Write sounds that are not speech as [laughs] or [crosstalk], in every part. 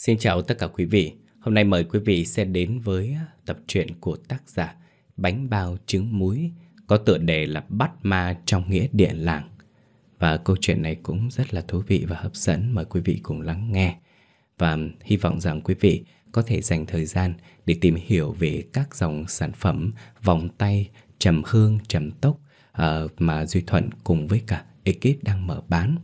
Xin chào tất cả quý vị. Hôm nay mời quý vị sẽ đến với tập truyện của tác giả Bánh bao trứng muối có tựa đề là Bắt ma trong nghĩa địa làng. Và câu chuyện này cũng rất là thú vị và hấp dẫn. Mời quý vị cùng lắng nghe. Và hy vọng rằng quý vị có thể dành thời gian để tìm hiểu về các dòng sản phẩm vòng tay, trầm hương, trầm tốc uh, mà Duy Thuận cùng với cả ekip đang mở bán.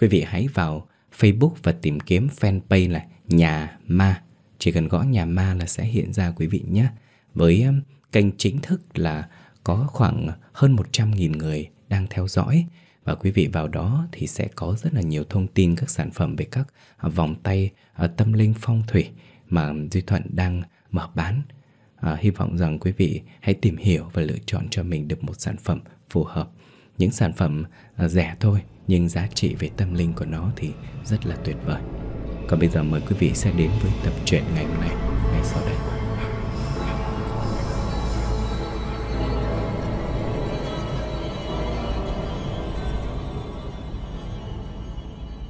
Quý vị hãy vào Facebook và tìm kiếm fanpage này Nhà Ma. Chỉ cần gõ Nhà Ma là sẽ hiện ra quý vị nhé. Với um, kênh chính thức là có khoảng hơn 100.000 người đang theo dõi và quý vị vào đó thì sẽ có rất là nhiều thông tin các sản phẩm về các à, vòng tay à, tâm linh phong thủy mà Duy Thuận đang mở bán. À, hy vọng rằng quý vị hãy tìm hiểu và lựa chọn cho mình được một sản phẩm phù hợp. Những sản phẩm à, rẻ thôi nhưng giá trị về tâm linh của nó thì rất là tuyệt vời. Còn bây giờ mời quý vị sẽ đến với tập truyện ngày hôm nay ngay sau đây.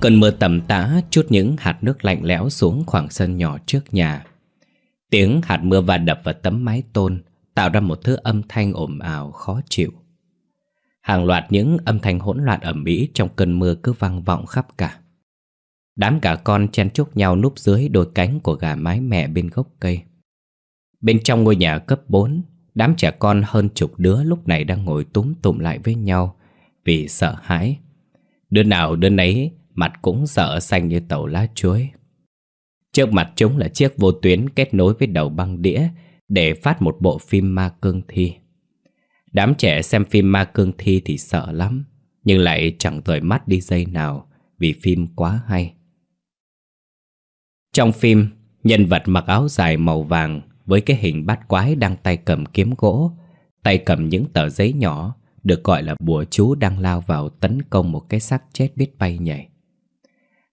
Cơn mưa tầm tã chút những hạt nước lạnh lẽo xuống khoảng sân nhỏ trước nhà. Tiếng hạt mưa va đập vào tấm mái tôn, tạo ra một thứ âm thanh ồn ào khó chịu. Hàng loạt những âm thanh hỗn loạn ầm ĩ trong cơn mưa cứ vang vọng khắp cả. Đám gà con chen chúc nhau núp dưới đôi cánh của gà mái mẹ bên gốc cây. Bên trong ngôi nhà cấp 4, đám trẻ con hơn chục đứa lúc này đang ngồi túm tụm lại với nhau vì sợ hãi. Đứa nào đứa nấy mặt cũng sợ xanh như tàu lá chuối. Trước mặt chúng là chiếc vô tuyến kết nối với đầu băng đĩa để phát một bộ phim ma cương thi. Đám trẻ xem phim ma cương thi thì sợ lắm, nhưng lại chẳng rời mắt đi giây nào vì phim quá hay. Trong phim, nhân vật mặc áo dài màu vàng với cái hình bát quái đang tay cầm kiếm gỗ, tay cầm những tờ giấy nhỏ được gọi là bùa chú đang lao vào tấn công một cái xác chết biết bay nhảy.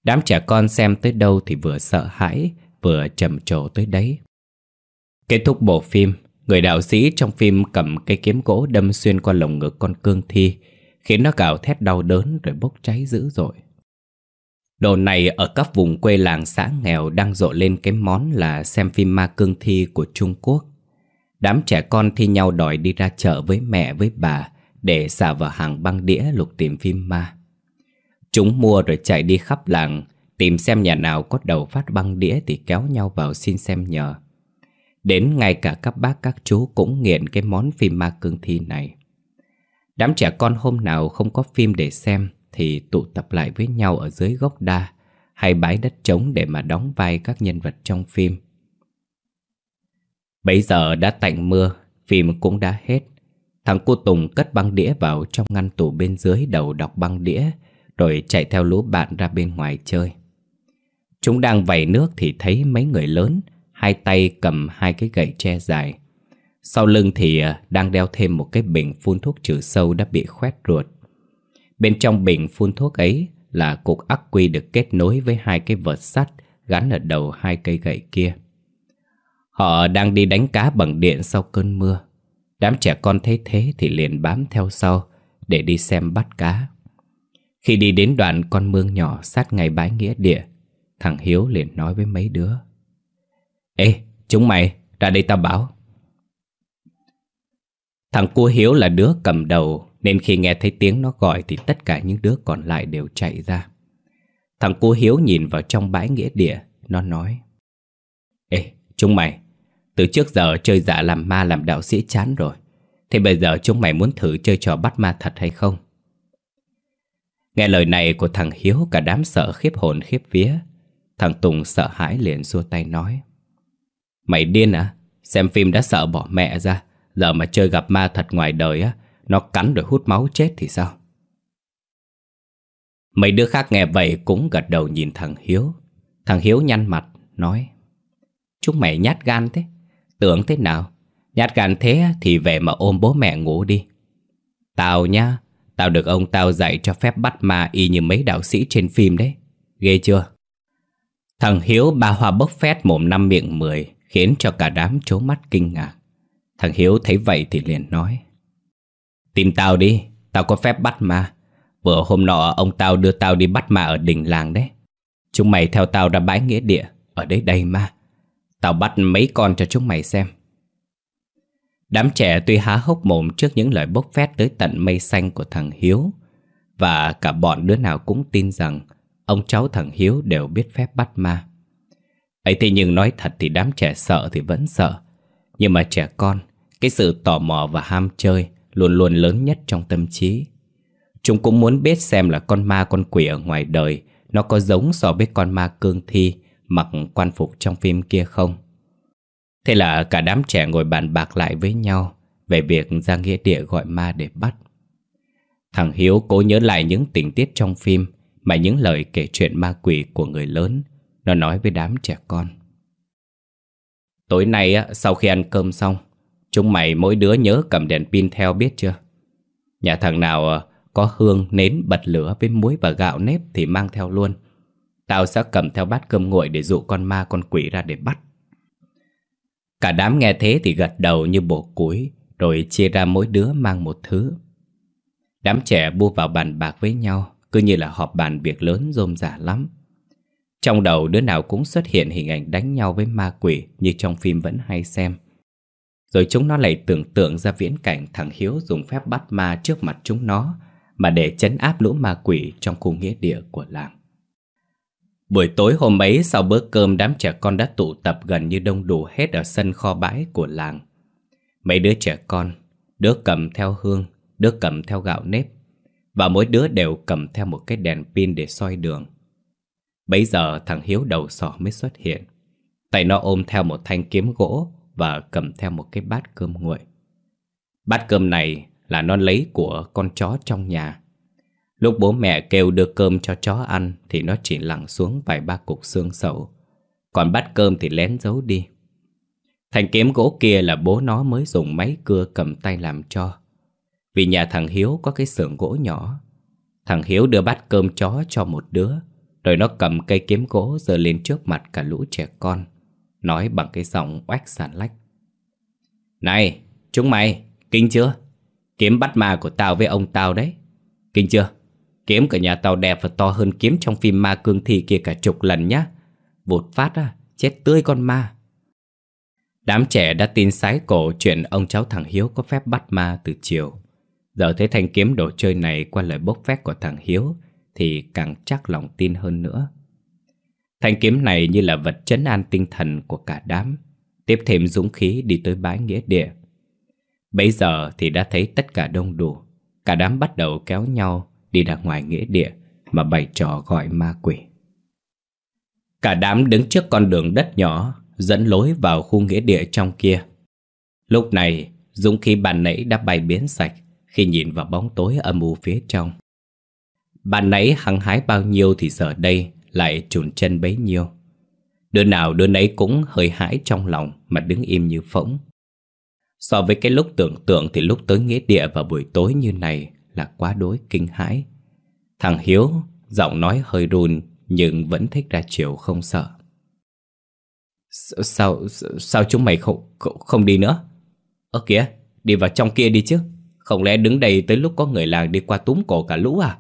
Đám trẻ con xem tới đâu thì vừa sợ hãi, vừa trầm trồ tới đấy. Kết thúc bộ phim, người đạo sĩ trong phim cầm cây kiếm gỗ đâm xuyên qua lồng ngực con cương thi, khiến nó gào thét đau đớn rồi bốc cháy dữ dội. Đồ này ở các vùng quê làng xã nghèo đang rộ lên cái món là xem phim ma cương thi của Trung Quốc. Đám trẻ con thi nhau đòi đi ra chợ với mẹ, với bà để xả vào hàng băng đĩa lục tìm phim ma. Chúng mua rồi chạy đi khắp làng, Tìm xem nhà nào có đầu phát băng đĩa Thì kéo nhau vào xin xem nhờ Đến ngay cả các bác, các chú Cũng nghiện cái món phim ma cương thi này Đám trẻ con hôm nào không có phim để xem thì tụ tập lại với nhau ở dưới gốc đa, Hay bãi đất trống để mà đóng vai các nhân vật trong phim. Bây giờ đã tạnh mưa, Phim cũng đã hết. Thằng cô Tùng cất băng đĩa vào trong ngăn tủ bên dưới đầu đọc băng đĩa, rồi chạy theo lũ bạn ra bên ngoài chơi. Chúng đang vẩy nước thì thấy mấy người lớn, Hai tay cầm hai cái gậy tre dài. Sau lưng thì à, đang đeo thêm một cái bình phun thuốc trừ sâu đã bị khoét ruột. Bên trong bình phun thuốc ấy là cục ắc quy được kết nối với hai cái vợt sắt gắn ở đầu hai cây gậy kia. Họ đang đi đánh cá bằng điện sau cơn mưa. Đám trẻ con thấy thế thì liền bám theo sau để đi xem bắt cá. Khi đi đến đoạn con mương nhỏ sát ngay bãi nghĩa địa, thằng Hiếu liền nói với mấy đứa. Ê, chúng mày, ra đây tao bảo. Thằng cua Hiếu là đứa cầm đầu, nên khi nghe thấy tiếng nó gọi thì tất cả những đứa còn lại đều chạy ra. Thằng cu Hiếu nhìn vào trong bãi nghĩa địa, nó nói. Ê, chúng mày, từ trước giờ chơi giả làm ma làm đạo sĩ chán rồi. Thế bây giờ chúng mày muốn thử chơi trò bắt ma thật hay không? Nghe lời này của thằng Hiếu cả đám sợ khiếp hồn khiếp vía Thằng Tùng sợ hãi liền xua tay nói Mày điên à? Xem phim đã sợ bỏ mẹ ra Giờ mà chơi gặp ma thật ngoài đời á nó cắn rồi hút máu chết thì sao? Mấy đứa khác nghe vậy cũng gật đầu nhìn thằng Hiếu Thằng Hiếu nhăn mặt, nói, Chúng mày nhát gan thế Tưởng thế nào Nhát gan thế thì về mà ôm bố mẹ ngủ đi Tao nha Tao được ông tao dạy cho phép bắt ma y như mấy đạo sĩ trên phim đấy. Ghê chưa? Thằng Hiếu ba hoa bốc phét mồm năm miệng mười, khiến cho cả đám trố mắt kinh ngạc. Thằng Hiếu thấy vậy thì liền nói. Tìm tao đi, tao có phép bắt ma. Vừa hôm nọ ông tao đưa tao đi bắt ma ở đỉnh làng đấy. Chúng mày theo tao ra bãi nghĩa địa, Ở đấy đây mà ma Tao bắt mấy con cho chúng mày xem Đám trẻ tuy há hốc mồm trước những lời bốc phét tới tận mây xanh của thằng Hiếu Và cả bọn đứa nào cũng tin rằng Ông cháu thằng Hiếu đều biết phép bắt ma ấy thế nhưng nói thật thì đám trẻ sợ thì vẫn sợ Nhưng mà trẻ con Cái sự tò mò và ham chơi Luôn luôn lớn nhất trong tâm trí. Chúng cũng muốn biết xem là con ma con quỷ ở ngoài đời, Nó có giống so với con ma cương thi Mặc quan phục trong phim kia không? Thế là cả đám trẻ ngồi bàn bạc lại với nhau Về việc ra nghĩa địa gọi ma để bắt. Thằng Hiếu cố nhớ lại những tình tiết trong phim Mà những lời kể chuyện ma quỷ của người lớn, Nó nói với đám trẻ con. Tối nay sau khi ăn cơm xong Chúng mày mỗi đứa nhớ cầm đèn pin theo biết chưa? Nhà thằng nào ờ, có hương, nến, bật lửa với muối và gạo nếp thì mang theo luôn. Tao sẽ cầm theo bát cơm nguội để dụ con ma con quỷ ra để bắt. Cả đám nghe thế thì gật đầu như bộ cuối Rồi chia ra mỗi đứa mang một thứ. Đám trẻ bu vào bàn bạc với nhau Cứ như là họp bàn việc lớn rôm rả lắm. Trong đầu đứa nào cũng xuất hiện hình ảnh đánh nhau với ma quỷ Như trong phim vẫn hay xem. Rồi chúng nó lại tưởng tượng ra viễn cảnh thằng Hiếu dùng phép bắt ma trước mặt chúng nó Mà để chấn áp lũ ma quỷ trong khu nghĩa địa của làng Buổi tối hôm ấy sau bữa cơm đám trẻ con đã tụ tập gần như đông đủ hết ở sân kho bãi của làng. Mấy đứa trẻ con, đứa cầm theo hương, đứa cầm theo gạo nếp và mỗi đứa đều cầm theo một cái đèn pin để soi đường. Bấy giờ thằng Hiếu đầu sỏ mới xuất hiện. tại nó ôm theo một thanh kiếm gỗ và cầm theo một cái bát cơm nguội. Bát cơm này là nó lấy của con chó trong nhà. Lúc bố mẹ kêu đưa cơm cho chó ăn Thì nó chỉ lặng xuống vài ba cục xương sầu Còn bát cơm thì lén giấu đi. Thành kiếm gỗ kia là bố nó mới dùng máy cưa cầm tay làm cho. Vì nhà thằng Hiếu có cái xưởng gỗ nhỏ. Thằng Hiếu đưa bát cơm chó cho một đứa, Rồi nó cầm cây kiếm gỗ giơ lên trước mặt cả lũ trẻ con. Nói bằng cái giọng oách sàn lách Này, chúng mày, kinh chưa? Kiếm bắt ma của tao với ông tao đấy Kinh chưa? Kiếm cả nhà tao đẹp và to hơn kiếm trong phim ma cương thi kia cả chục lần nhá. Vụt phát á, chết tươi con ma. Đám trẻ đã tin sái cổ chuyện ông cháu thằng Hiếu có phép bắt ma từ chiều. Giờ thấy thanh kiếm đồ chơi này qua lời bốc phép của thằng Hiếu thì càng chắc lòng tin hơn nữa. Thanh kiếm này như là vật chấn an tinh thần của cả đám, tiếp thêm dũng khí đi tới bãi nghĩa địa. Bây giờ thì đã thấy tất cả đông đủ, cả đám bắt đầu kéo nhau đi ra ngoài nghĩa địa mà bày trò gọi ma quỷ. Cả đám đứng trước con đường đất nhỏ dẫn lối vào khu nghĩa địa trong kia. Lúc này, dũng khí bàn nãy đã bay biến sạch khi nhìn vào bóng tối âm u phía trong. Bàn nãy hăng hái bao nhiêu thì giờ đây lại trùn chân bấy nhiêu. Đứa nào đứa nấy cũng hơi hãi trong lòng mà đứng im như phỗng. So với cái lúc tưởng tượng thì lúc tới nghĩa địa vào buổi tối như này là quá đối kinh hãi. Thằng Hiếu, giọng nói hơi run nhưng vẫn thích ra chiều không sợ. Sao, sao chúng mày không, không đi nữa? Ơ kìa, đi vào trong kia đi chứ. Không lẽ đứng đây tới lúc có người làng đi qua túm cổ cả lũ à?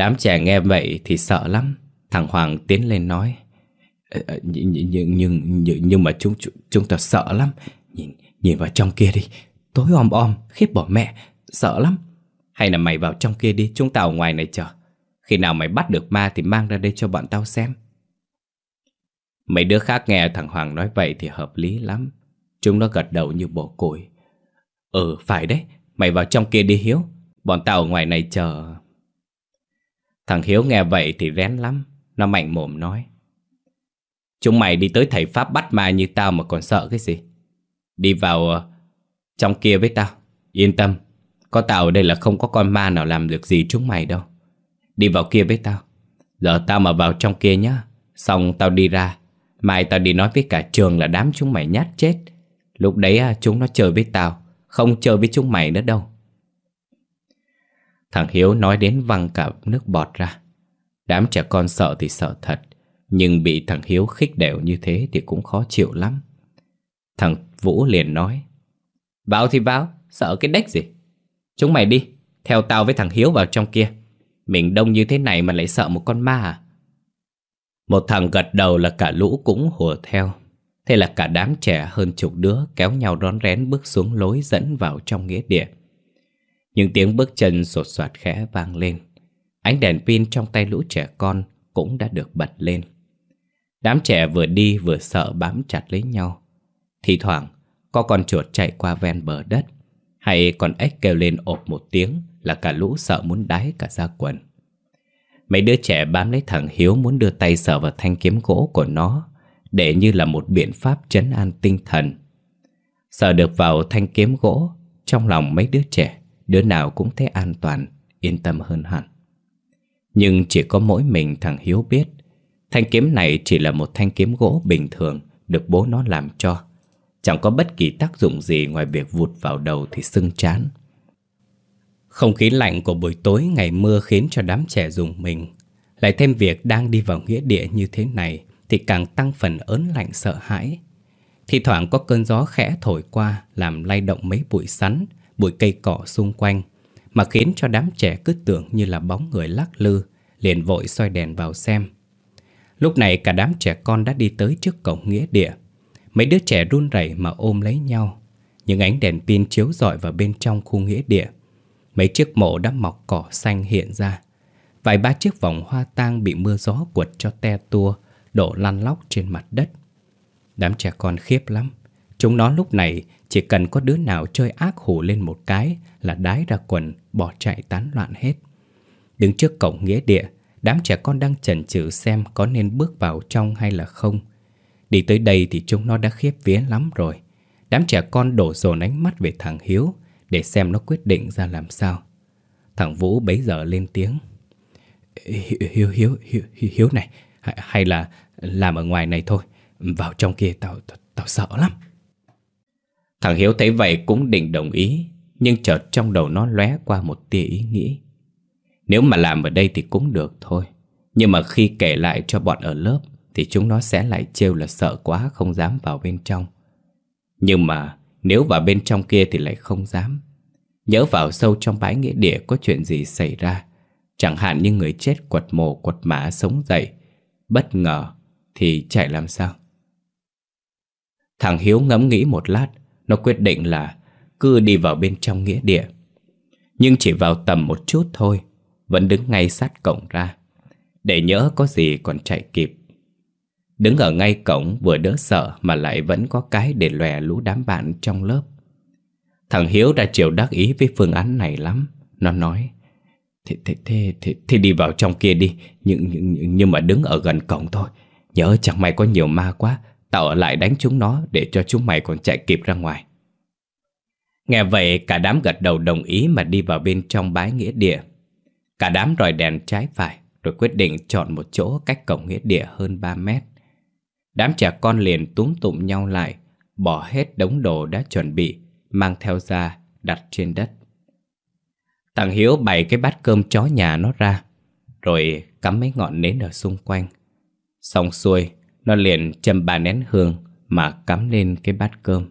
Đám trẻ nghe vậy thì sợ lắm. Thằng Hoàng tiến lên nói. Ờ, ờ, nhưng, nhưng, nhưng, nhưng mà chúng, chúng ta sợ lắm. Nhìn, nhìn vào trong kia đi. Tối om om, khiếp bỏ mẹ. Sợ lắm Hay là mày vào trong kia đi Chúng tao ở ngoài này chờ Khi nào mày bắt được ma thì mang ra đây cho bọn tao xem Mấy đứa khác nghe thằng Hoàng nói vậy thì hợp lý lắm Chúng nó gật đầu như bổ củi Ừ phải đấy Mày vào trong kia đi Hiếu Bọn tao ở ngoài này chờ Thằng Hiếu nghe vậy thì rén lắm. Nó mạnh mồm nói. Chúng mày đi tới thầy Pháp bắt ma như tao mà còn sợ cái gì? Đi vào ờ, trong kia với tao. Yên tâm. Có tao ở đây là không có con ma nào làm được gì chúng mày đâu. Đi vào kia với tao. Giờ tao mà vào trong kia nhá. Xong tao đi ra. Mai tao đi nói với cả trường là đám chúng mày nhát chết. Lúc đấy à, chúng nó chơi với tao. Không chơi với chúng mày nữa đâu. Thằng Hiếu nói đến văng cả nước bọt ra. Đám trẻ con sợ thì sợ thật Nhưng bị thằng Hiếu khích đều như thế thì cũng khó chịu lắm. Thằng Vũ liền nói báo thì báo, sợ cái đếch gì? Chúng mày đi, theo tao với thằng Hiếu vào trong kia. Mình đông như thế này mà lại sợ một con ma à? Một thằng gật đầu là cả lũ cũng hùa theo. Thế là cả đám trẻ hơn chục đứa kéo nhau đón rén bước xuống lối dẫn vào trong nghĩa địa. Những tiếng bước chân sột soạt khẽ vang lên. Ánh đèn pin trong tay lũ trẻ con cũng đã được bật lên. Đám trẻ vừa đi vừa sợ bám chặt lấy nhau. Thì thoảng, có con chuột chạy qua ven bờ đất, Hay con ếch kêu lên ộp một tiếng Là cả lũ sợ muốn đái cả ra quần. Mấy đứa trẻ bám lấy thằng Hiếu muốn đưa tay sờ vào thanh kiếm gỗ của nó, Để như là một biện pháp trấn an tinh thần. Sờ được vào thanh kiếm gỗ, Trong lòng mấy đứa trẻ Đứa nào cũng thấy an toàn, Yên tâm hơn hẳn. Nhưng chỉ có mỗi mình thằng Hiếu biết, Thanh kiếm này chỉ là một thanh kiếm gỗ bình thường Được bố nó làm cho. Chẳng có bất kỳ tác dụng gì ngoài việc vụt vào đầu thì sưng chán. Không khí lạnh của buổi tối ngày mưa khiến cho đám trẻ dùng mình. Lại thêm việc đang đi vào nghĩa địa như thế này Thì càng tăng phần ớn lạnh sợ hãi. Thì thoảng có cơn gió khẽ thổi qua, Làm lay động mấy bụi sắn Bụi cây cỏ xung quanh, Mà khiến cho đám trẻ cứ tưởng như là bóng người lắc lư, Liền vội soi đèn vào xem. Lúc này cả đám trẻ con đã đi tới trước cổng nghĩa địa. Mấy đứa trẻ run rẩy mà ôm lấy nhau. Những ánh đèn pin chiếu rọi vào bên trong khu nghĩa địa. Mấy chiếc mộ đã mọc cỏ xanh hiện ra. Vài ba chiếc vòng hoa tang bị mưa gió quật cho te tua, Đổ lăn lóc trên mặt đất. Đám trẻ con khiếp lắm. Chúng nó lúc này chỉ cần có đứa nào chơi ác hủ lên một cái Là đái ra quần bỏ chạy tán loạn hết. Đứng trước cổng nghĩa địa Đám trẻ con đang chần chừ xem có nên bước vào trong hay là không. Đi tới đây thì chúng nó đã khiếp vía lắm rồi. Đám trẻ con đổ dồn ánh mắt về thằng Hiếu Để xem nó quyết định ra làm sao. Thằng Vũ bấy giờ lên tiếng. Hiếu, Hiếu, Hiếu, Hiếu, Hiếu này Hay là làm ở ngoài này thôi. Vào trong kia tao, tao, tao sợ lắm. Thằng Hiếu thấy vậy cũng định đồng ý Nhưng chợt trong đầu nó lóe qua một tia ý nghĩ Nếu mà làm ở đây thì cũng được thôi Nhưng mà khi kể lại cho bọn ở lớp thì chúng nó sẽ lại trêu là sợ quá không dám vào bên trong. Nhưng mà nếu vào bên trong kia thì lại không dám. Nhớ vào sâu trong bãi nghĩa địa có chuyện gì xảy ra. Chẳng hạn như người chết quật mồ quật mã sống dậy. Bất ngờ thì chạy làm sao? Thằng Hiếu ngẫm nghĩ một lát, nó quyết định là cứ đi vào bên trong nghĩa địa. Nhưng chỉ vào tầm một chút thôi, vẫn đứng ngay sát cổng ra. Để nhớ có gì còn chạy kịp Đứng ở ngay cổng vừa đỡ sợ mà lại vẫn có cái để lòe lũ đám bạn trong lớp. Thằng Hiếu đã chiều đắc ý với phương án này lắm. Nó nói, thế, thế, thế, thế, thế đi vào trong kia đi, nhưng, nhưng, nhưng mà đứng ở gần cổng thôi. Nhớ chẳng may có nhiều ma quá, tao ở lại đánh chúng nó để cho chúng mày còn chạy kịp ra ngoài. Nghe vậy cả đám gật đầu đồng ý mà đi vào bên trong bái nghĩa địa. Cả đám rọi đèn trái phải rồi quyết định chọn một chỗ cách cổng nghĩa địa hơn 3 mét. Đám trẻ con liền túm tụm nhau lại, bỏ hết đống đồ đã chuẩn bị, mang theo ra, đặt trên đất. Thằng Hiếu bày cái bát cơm chó nhà nó ra, rồi cắm mấy ngọn nến ở xung quanh. Xong xuôi, nó liền châm ba nén hương mà cắm lên cái bát cơm.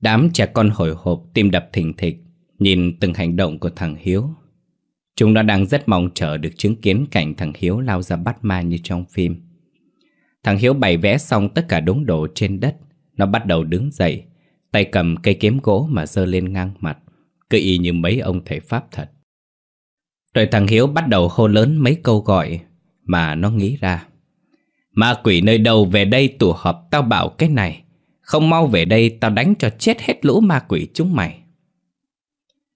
Đám trẻ con hồi hộp tim đập thình thịch, nhìn từng hành động của thằng Hiếu. Chúng nó đang rất mong chờ được chứng kiến cảnh thằng Hiếu lao ra bắt ma như trong phim. Thằng Hiếu bày vẽ xong tất cả đống đồ trên đất Nó bắt đầu đứng dậy Tay cầm cây kiếm gỗ mà dơ lên ngang mặt Cứ y như mấy ông thầy Pháp thật Rồi thằng Hiếu bắt đầu hô lớn mấy câu gọi Mà nó nghĩ ra Ma quỷ nơi đâu về đây tụ họp tao bảo cái này. Không mau về đây tao đánh cho chết hết lũ ma quỷ chúng mày.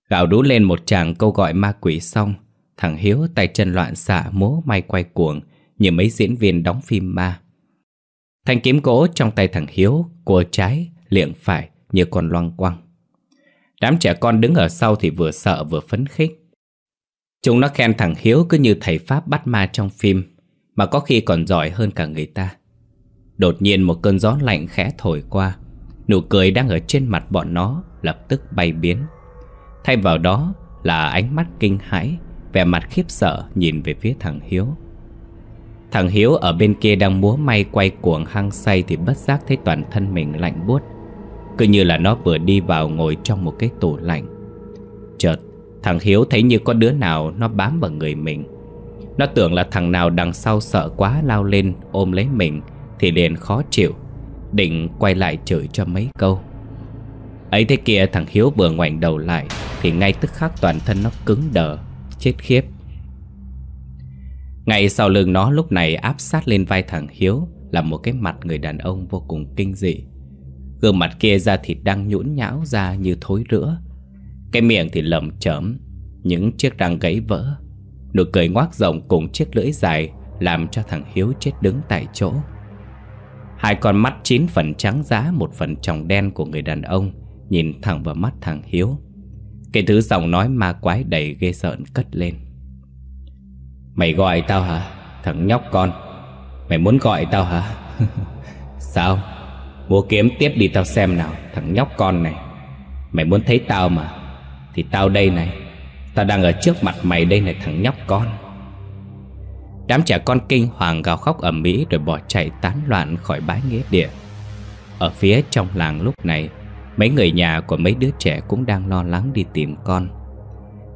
Gạo rú lên một tràng câu gọi ma quỷ xong. Thằng Hiếu tay chân loạn xạ múa may quay cuồng Như mấy diễn viên đóng phim ma. Thanh kiếm gỗ trong tay thằng Hiếu Cua trái, liệng phải Như con loang quăng. Đám trẻ con đứng ở sau thì vừa sợ vừa phấn khích. Chúng nó khen thằng Hiếu cứ như thầy Pháp bắt ma trong phim. Mà có khi còn giỏi hơn cả người ta. Đột nhiên một cơn gió lạnh khẽ thổi qua, Nụ cười đang ở trên mặt bọn nó Lập tức bay biến. Thay vào đó là ánh mắt kinh hãi, Vẻ mặt khiếp sợ nhìn về phía thằng Hiếu. Thằng Hiếu ở bên kia đang múa may quay cuồng hăng say Thì bất giác thấy toàn thân mình lạnh buốt. Cứ như là nó vừa đi vào ngồi trong một cái tủ lạnh. Chợt, thằng Hiếu thấy như có đứa nào nó bám vào người mình. Nó tưởng là thằng nào đằng sau sợ quá lao lên ôm lấy mình Thì liền khó chịu, Định quay lại chửi cho mấy câu. Ấy thế kia thằng Hiếu vừa ngoảnh đầu lại Thì ngay tức khắc toàn thân nó cứng đờ, Chết khiếp. Ngay sau lưng nó lúc này áp sát lên vai thằng Hiếu Là một cái mặt người đàn ông vô cùng kinh dị. Gương mặt kia da thịt đang nhũn nhão ra như thối rữa. Cái miệng thì lầm chởm, Những chiếc răng gãy vỡ. Nụ cười ngoác rộng cùng chiếc lưỡi dài Làm cho thằng Hiếu chết đứng tại chỗ. Hai con mắt chín phần trắng giá, Một phần tròng đen của người đàn ông Nhìn thẳng vào mắt thằng Hiếu. Cái thứ giọng nói ma quái đầy ghê sợ cất lên. Mày gọi tao hả? Thằng nhóc con. Mày muốn gọi tao hả? [laughs] Sao? Mua kiếm tiếp đi tao xem nào, Thằng nhóc con này. Mày muốn thấy tao mà, Thì tao đây này. Tao đang ở trước mặt mày đây này, thằng nhóc con. Đám trẻ con kinh hoàng gào khóc ầm ĩ Rồi bỏ chạy tán loạn khỏi bãi nghĩa địa. Ở phía trong làng lúc này, Mấy người nhà của mấy đứa trẻ cũng đang lo lắng đi tìm con.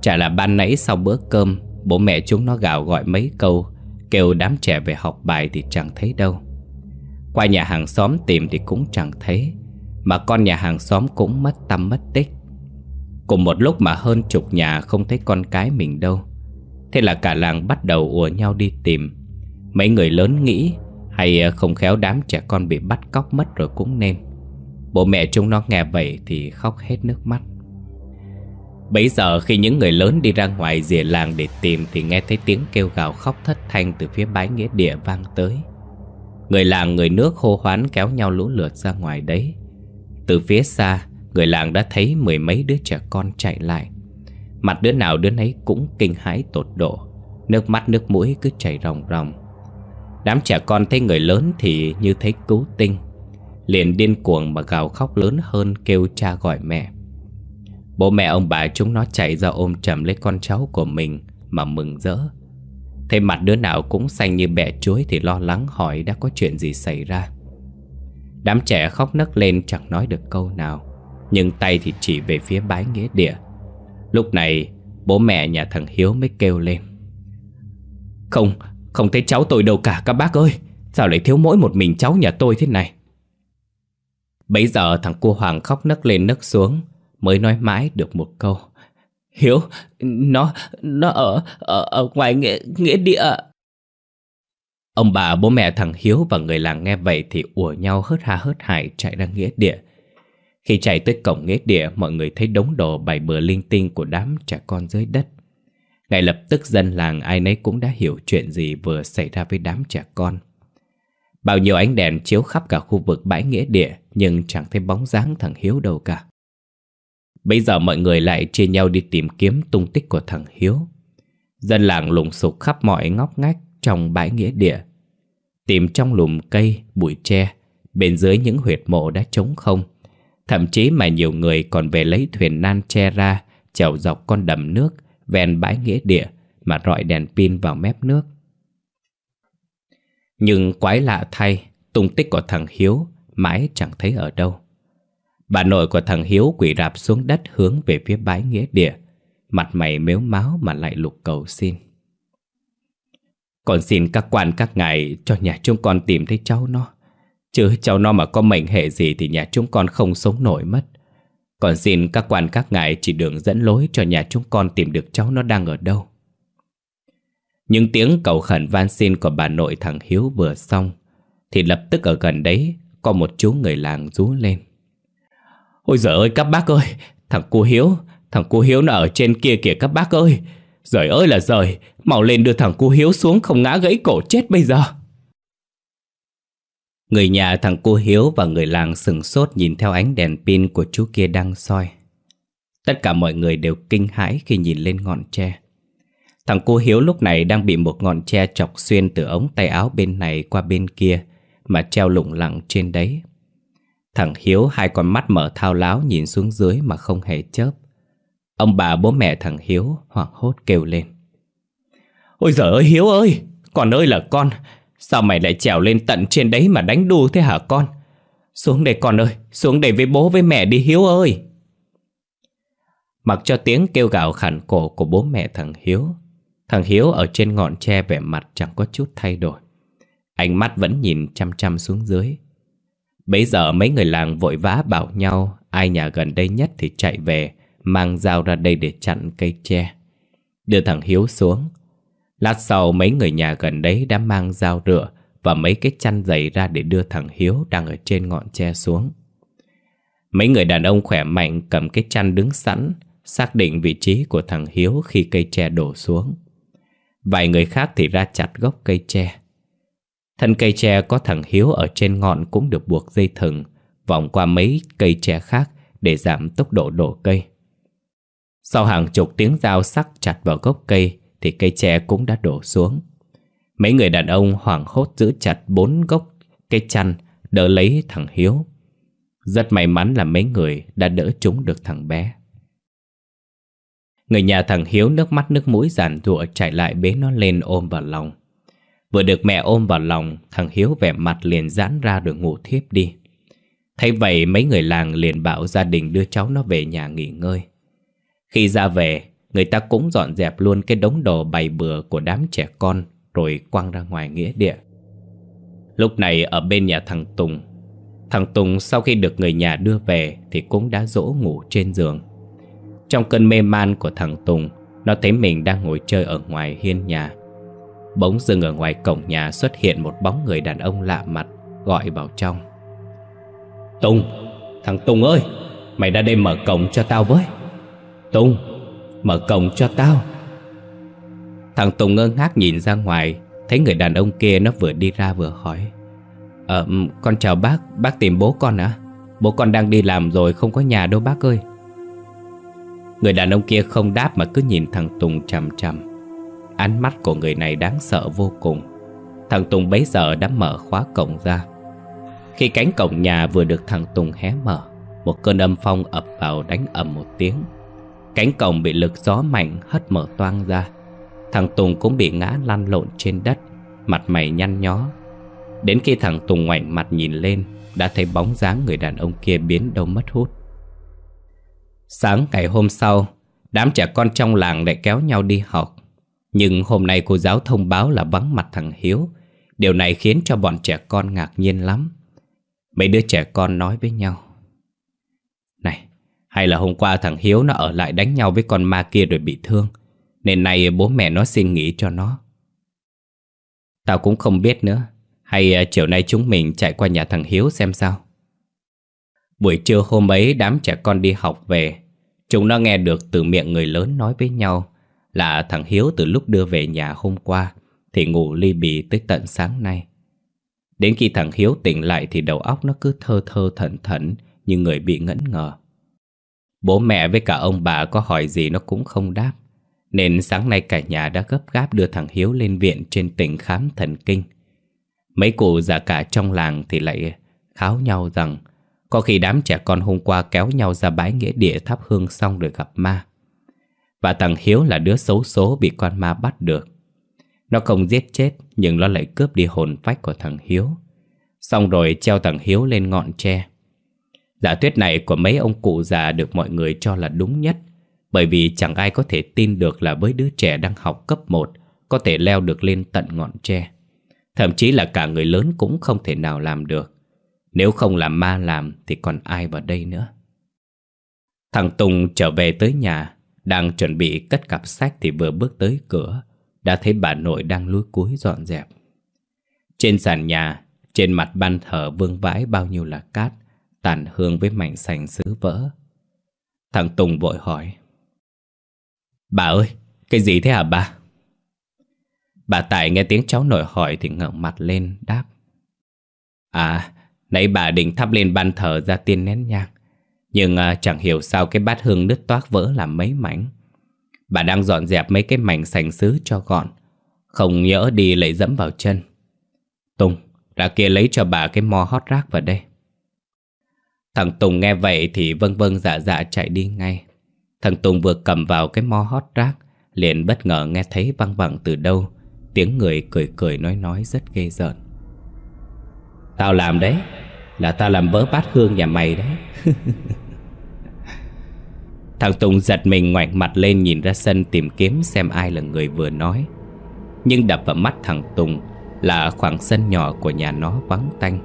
Chả là ban nãy sau bữa cơm, Bố mẹ chúng nó gào gọi mấy câu, Kêu đám trẻ về học bài thì chẳng thấy đâu. Qua nhà hàng xóm tìm thì cũng chẳng thấy, Mà con nhà hàng xóm cũng mất tâm mất tích. Cùng một lúc mà hơn chục nhà không thấy con cái mình đâu. Thế là cả làng bắt đầu ùa nhau đi tìm. Mấy người lớn nghĩ Hay à, không khéo đám trẻ con bị bắt cóc mất rồi cũng nên. Bố mẹ chúng nó nghe vậy thì khóc hết nước mắt. Bấy giờ khi những người lớn đi ra ngoài rìa làng để tìm Thì nghe thấy tiếng kêu gào khóc thất thanh từ phía bãi nghĩa địa vang tới. Người làng người nước hô hoán kéo nhau lũ lượt ra ngoài đấy. Từ phía xa Người làng đã thấy mười mấy đứa trẻ con chạy lại. Mặt đứa nào đứa nấy cũng kinh hãi tột độ. Nước mắt, nước mũi cứ chảy ròng ròng. Đám trẻ con thấy người lớn thì như thấy cứu tinh. Liền điên cuồng mà gào khóc lớn hơn kêu cha gọi mẹ. Bố mẹ ông bà chúng nó chạy ra ôm chầm lấy con cháu của mình mà mừng rỡ. Thấy mặt đứa nào cũng xanh như bẹ chuối thì lo lắng hỏi đã có chuyện gì xảy ra. Đám trẻ khóc nấc lên chẳng nói được câu nào. Nhưng tay thì chỉ về phía bái nghĩa địa. Lúc này bố mẹ nhà thằng Hiếu mới kêu lên. Không, không thấy cháu tôi đâu cả các bác ơi. Sao lại thiếu mỗi một mình cháu nhà tôi thế này? Bấy giờ thằng cô Hoàng khóc nấc lên nấc xuống Mới nói mãi được một câu. Hiếu, nó, nó ở, ở, ở ngoài nghĩa, nghĩa địa. Ông bà, bố mẹ thằng Hiếu và người làng nghe vậy thì ùa nhau hớt ha hớt hải chạy ra nghĩa địa. Khi chạy tới cổng nghĩa địa mọi người thấy đống đồ bày bừa linh tinh của đám trẻ con dưới đất. Ngay lập tức dân làng ai nấy cũng đã hiểu chuyện gì vừa xảy ra với đám trẻ con. Bao nhiêu ánh đèn chiếu khắp cả khu vực bãi nghĩa địa Nhưng chẳng thấy bóng dáng thằng Hiếu đâu cả. Bây giờ mọi người lại chia nhau đi tìm kiếm tung tích của thằng Hiếu. Dân làng lùng sục khắp mọi ngóc ngách trong bãi nghĩa địa. Tìm trong lùm cây, bụi tre Bên dưới những huyệt mộ đã trống không. Thậm chí mà nhiều người còn về lấy thuyền nan che ra Chèo dọc con đầm nước Ven bãi nghĩa địa Mà rọi đèn pin vào mép nước nhưng quái lạ thay, tung tích của thằng Hiếu mãi chẳng thấy ở đâu. Bà nội của thằng Hiếu quỳ rạp xuống đất hướng về phía bãi nghĩa địa, mặt mày mếu máu mà lại lục cầu xin. còn xin các quan các ngài cho nhà chúng con tìm thấy cháu nó. Chứ cháu nó mà có mệnh hệ gì thì nhà chúng con không sống nổi mất. Còn xin các quan các ngài chỉ đường dẫn lối cho nhà chúng con tìm được cháu nó đang ở đâu. Những tiếng cầu khẩn van xin của bà nội thằng Hiếu vừa xong, Thì lập tức ở gần đấy Có một chú người làng rú lên Ôi giời ơi, các bác ơi, Thằng cô Hiếu, Thằng cô Hiếu nó ở trên kia kìa các bác ơi Giời ơi là giời, Mau lên đưa thằng cô Hiếu xuống không ngã gãy cổ chết bây giờ Người nhà thằng cô Hiếu và người làng sừng sốt nhìn theo ánh đèn pin của chú kia đang soi. Tất cả mọi người đều kinh hãi khi nhìn lên ngọn tre. Thằng cô Hiếu lúc này đang bị một ngọn tre chọc xuyên từ ống tay áo bên này qua bên kia mà treo lủng lẳng trên đấy. Thằng Hiếu hai con mắt mở thao láo nhìn xuống dưới mà không hề chớp. Ông bà bố mẹ thằng Hiếu hoảng hốt kêu lên. Ôi giời ơi Hiếu ơi, con ơi là con, sao mày lại trèo lên tận trên đấy mà đánh đu thế hả con? Xuống đây con ơi, xuống đây với bố với mẹ đi Hiếu ơi. Mặc cho tiếng kêu gào khản cổ của bố mẹ thằng Hiếu Thằng Hiếu ở trên ngọn tre vẻ mặt chẳng có chút thay đổi Ánh mắt vẫn nhìn chăm chăm xuống dưới Bấy giờ mấy người làng vội vã bảo nhau Ai nhà gần đây nhất thì chạy về Mang dao ra đây để chặn cây tre Đưa thằng Hiếu xuống Lát sau mấy người nhà gần đấy đã mang dao rửa Và mấy cái chăn giày ra để đưa thằng Hiếu đang ở trên ngọn tre xuống. Mấy người đàn ông khỏe mạnh cầm cái chăn đứng sẵn, Xác định vị trí của thằng Hiếu khi cây tre đổ xuống. Vài người khác thì ra chặt gốc cây tre. Thân cây tre có thằng Hiếu ở trên ngọn cũng được buộc dây thừng, Vòng qua mấy cây tre khác để giảm tốc độ đổ cây. Sau hàng chục tiếng dao sắc chặt vào gốc cây thì cây tre cũng đã đổ xuống. Mấy người đàn ông hoảng hốt giữ chặt bốn gốc cây chăn, Đỡ lấy thằng Hiếu. Rất may mắn là mấy người đã đỡ chúng được thằng bé. Người nhà thằng Hiếu nước mắt nước mũi giàn rụa chạy lại bế nó lên ôm vào lòng. Vừa được mẹ ôm vào lòng, Thằng Hiếu vẻ mặt liền giãn ra rồi ngủ thiếp đi. Thấy vậy, mấy người làng liền bảo gia đình đưa cháu nó về nhà nghỉ ngơi. Khi ra về Người ta cũng dọn dẹp luôn cái đống đồ bày bừa của đám trẻ con, Rồi quăng ra ngoài nghĩa địa. Lúc này ở bên nhà thằng Tùng Thằng Tùng sau khi được người nhà đưa về Thì cũng đã dỗ ngủ trên giường. Trong cơn mê man của thằng Tùng, Nó thấy mình đang ngồi chơi ở ngoài hiên nhà. Bỗng dưng ở ngoài cổng nhà xuất hiện một bóng người đàn ông lạ mặt, Gọi vào trong. Tùng, Thằng Tùng ơi, Mày ra đây mở cổng cho tao với. Tùng Mở cổng cho tao. Thằng Tùng ngơ ngác nhìn ra ngoài, Thấy người đàn ông kia nó vừa đi ra vừa hỏi. Ờ ừ, con chào bác Bác tìm bố con à Bố con đang đi làm rồi, không có nhà đâu bác ơi. Người đàn ông kia không đáp mà cứ nhìn thằng Tùng chằm chằm. Ánh mắt của người này đáng sợ vô cùng. Thằng Tùng bấy giờ đã mở khóa cổng ra. Khi cánh cổng nhà vừa được thằng Tùng hé mở, Một cơn âm phong ập vào đánh ầm một tiếng. Cánh cổng bị lực gió mạnh hất mở toang ra. Thằng Tùng cũng bị ngã lăn lộn trên đất, Mặt mày nhăn nhó. Đến khi thằng Tùng ngoảnh mặt nhìn lên, Đã thấy bóng dáng người đàn ông kia biến đâu mất hút. Sáng ngày hôm sau, Đám trẻ con trong làng lại kéo nhau đi học. Nhưng hôm nay cô giáo thông báo là vắng mặt thằng Hiếu. Điều này khiến cho bọn trẻ con ngạc nhiên lắm. Mấy đứa trẻ con nói với nhau hay là hôm qua thằng Hiếu nó ở lại đánh nhau với con ma kia rồi bị thương. Nên nay bố mẹ nó xin nghỉ cho nó. Tao cũng không biết nữa. Hay à, chiều nay chúng mình chạy qua nhà thằng Hiếu xem sao? Buổi trưa hôm ấy, đám trẻ con đi học về. Chúng nó nghe được từ miệng người lớn nói với nhau Là thằng Hiếu từ lúc đưa về nhà hôm qua Thì ngủ ly bì tới tận sáng nay. Đến khi thằng Hiếu tỉnh lại thì đầu óc nó cứ thơ thơ thẩn thẩn Như người bị ngẫn ngờ. Bố mẹ với cả ông bà có hỏi gì nó cũng không đáp. Nên sáng nay cả nhà đã gấp gáp đưa thằng Hiếu lên viện trên tỉnh khám thần kinh. Mấy cụ già cả trong làng thì lại kháo nhau rằng, Có khi đám trẻ con hôm qua kéo nhau ra bái nghĩa địa thắp hương xong rồi gặp ma. Và thằng Hiếu là đứa xấu số bị con ma bắt được. Nó không giết chết, nhưng nó lại cướp đi hồn phách của thằng Hiếu. Xong rồi treo thằng Hiếu lên ngọn tre. Giả thuyết này của mấy ông cụ già được mọi người cho là đúng nhất. Bởi vì chẳng ai có thể tin được là với đứa trẻ đang học cấp 1 Có thể leo được lên tận ngọn tre. Thậm chí là cả người lớn cũng không thể nào làm được. Nếu không làm ma làm thì còn ai vào đây nữa? Thằng Tùng trở về tới nhà, Đang chuẩn bị cất cặp sách thì vừa bước tới cửa, Đã thấy bà nội đang lúi cúi dọn dẹp. Trên sàn nhà, Trên mặt ban thờ vương vãi bao nhiêu là cát tàn hương với mảnh sành sứ vỡ. Thằng Tùng vội hỏi. Bà ơi, cái gì thế hả bà? Bà Tài nghe tiếng cháu nội hỏi thì ngẩng mặt lên đáp. À, nãy bà định thắp lên ban thờ ra tiên nén nhang. Nhưng à, chẳng hiểu sao cái bát hương đứt toác vỡ làm mấy mảnh. Bà đang dọn dẹp mấy cái mảnh sành sứ cho gọn. Không nhỡ đi lại dẫm vào chân. Tùng, ra kia lấy cho bà cái mo hót rác vào đây. Thằng Tùng nghe vậy thì vâng vâng dạ dạ chạy đi ngay. Thằng Tùng vừa cầm vào cái mo hót rác, liền bất ngờ nghe thấy văng vẳng từ đâu, tiếng người cười cười nói nói rất ghê rợn. Tao làm đấy, là tao làm vỡ bát hương nhà mày đấy. [laughs] Thằng Tùng giật mình ngoảnh mặt lên nhìn ra sân tìm kiếm xem ai là người vừa nói Nhưng đập vào mắt thằng Tùng là khoảng sân nhỏ của nhà nó vắng tanh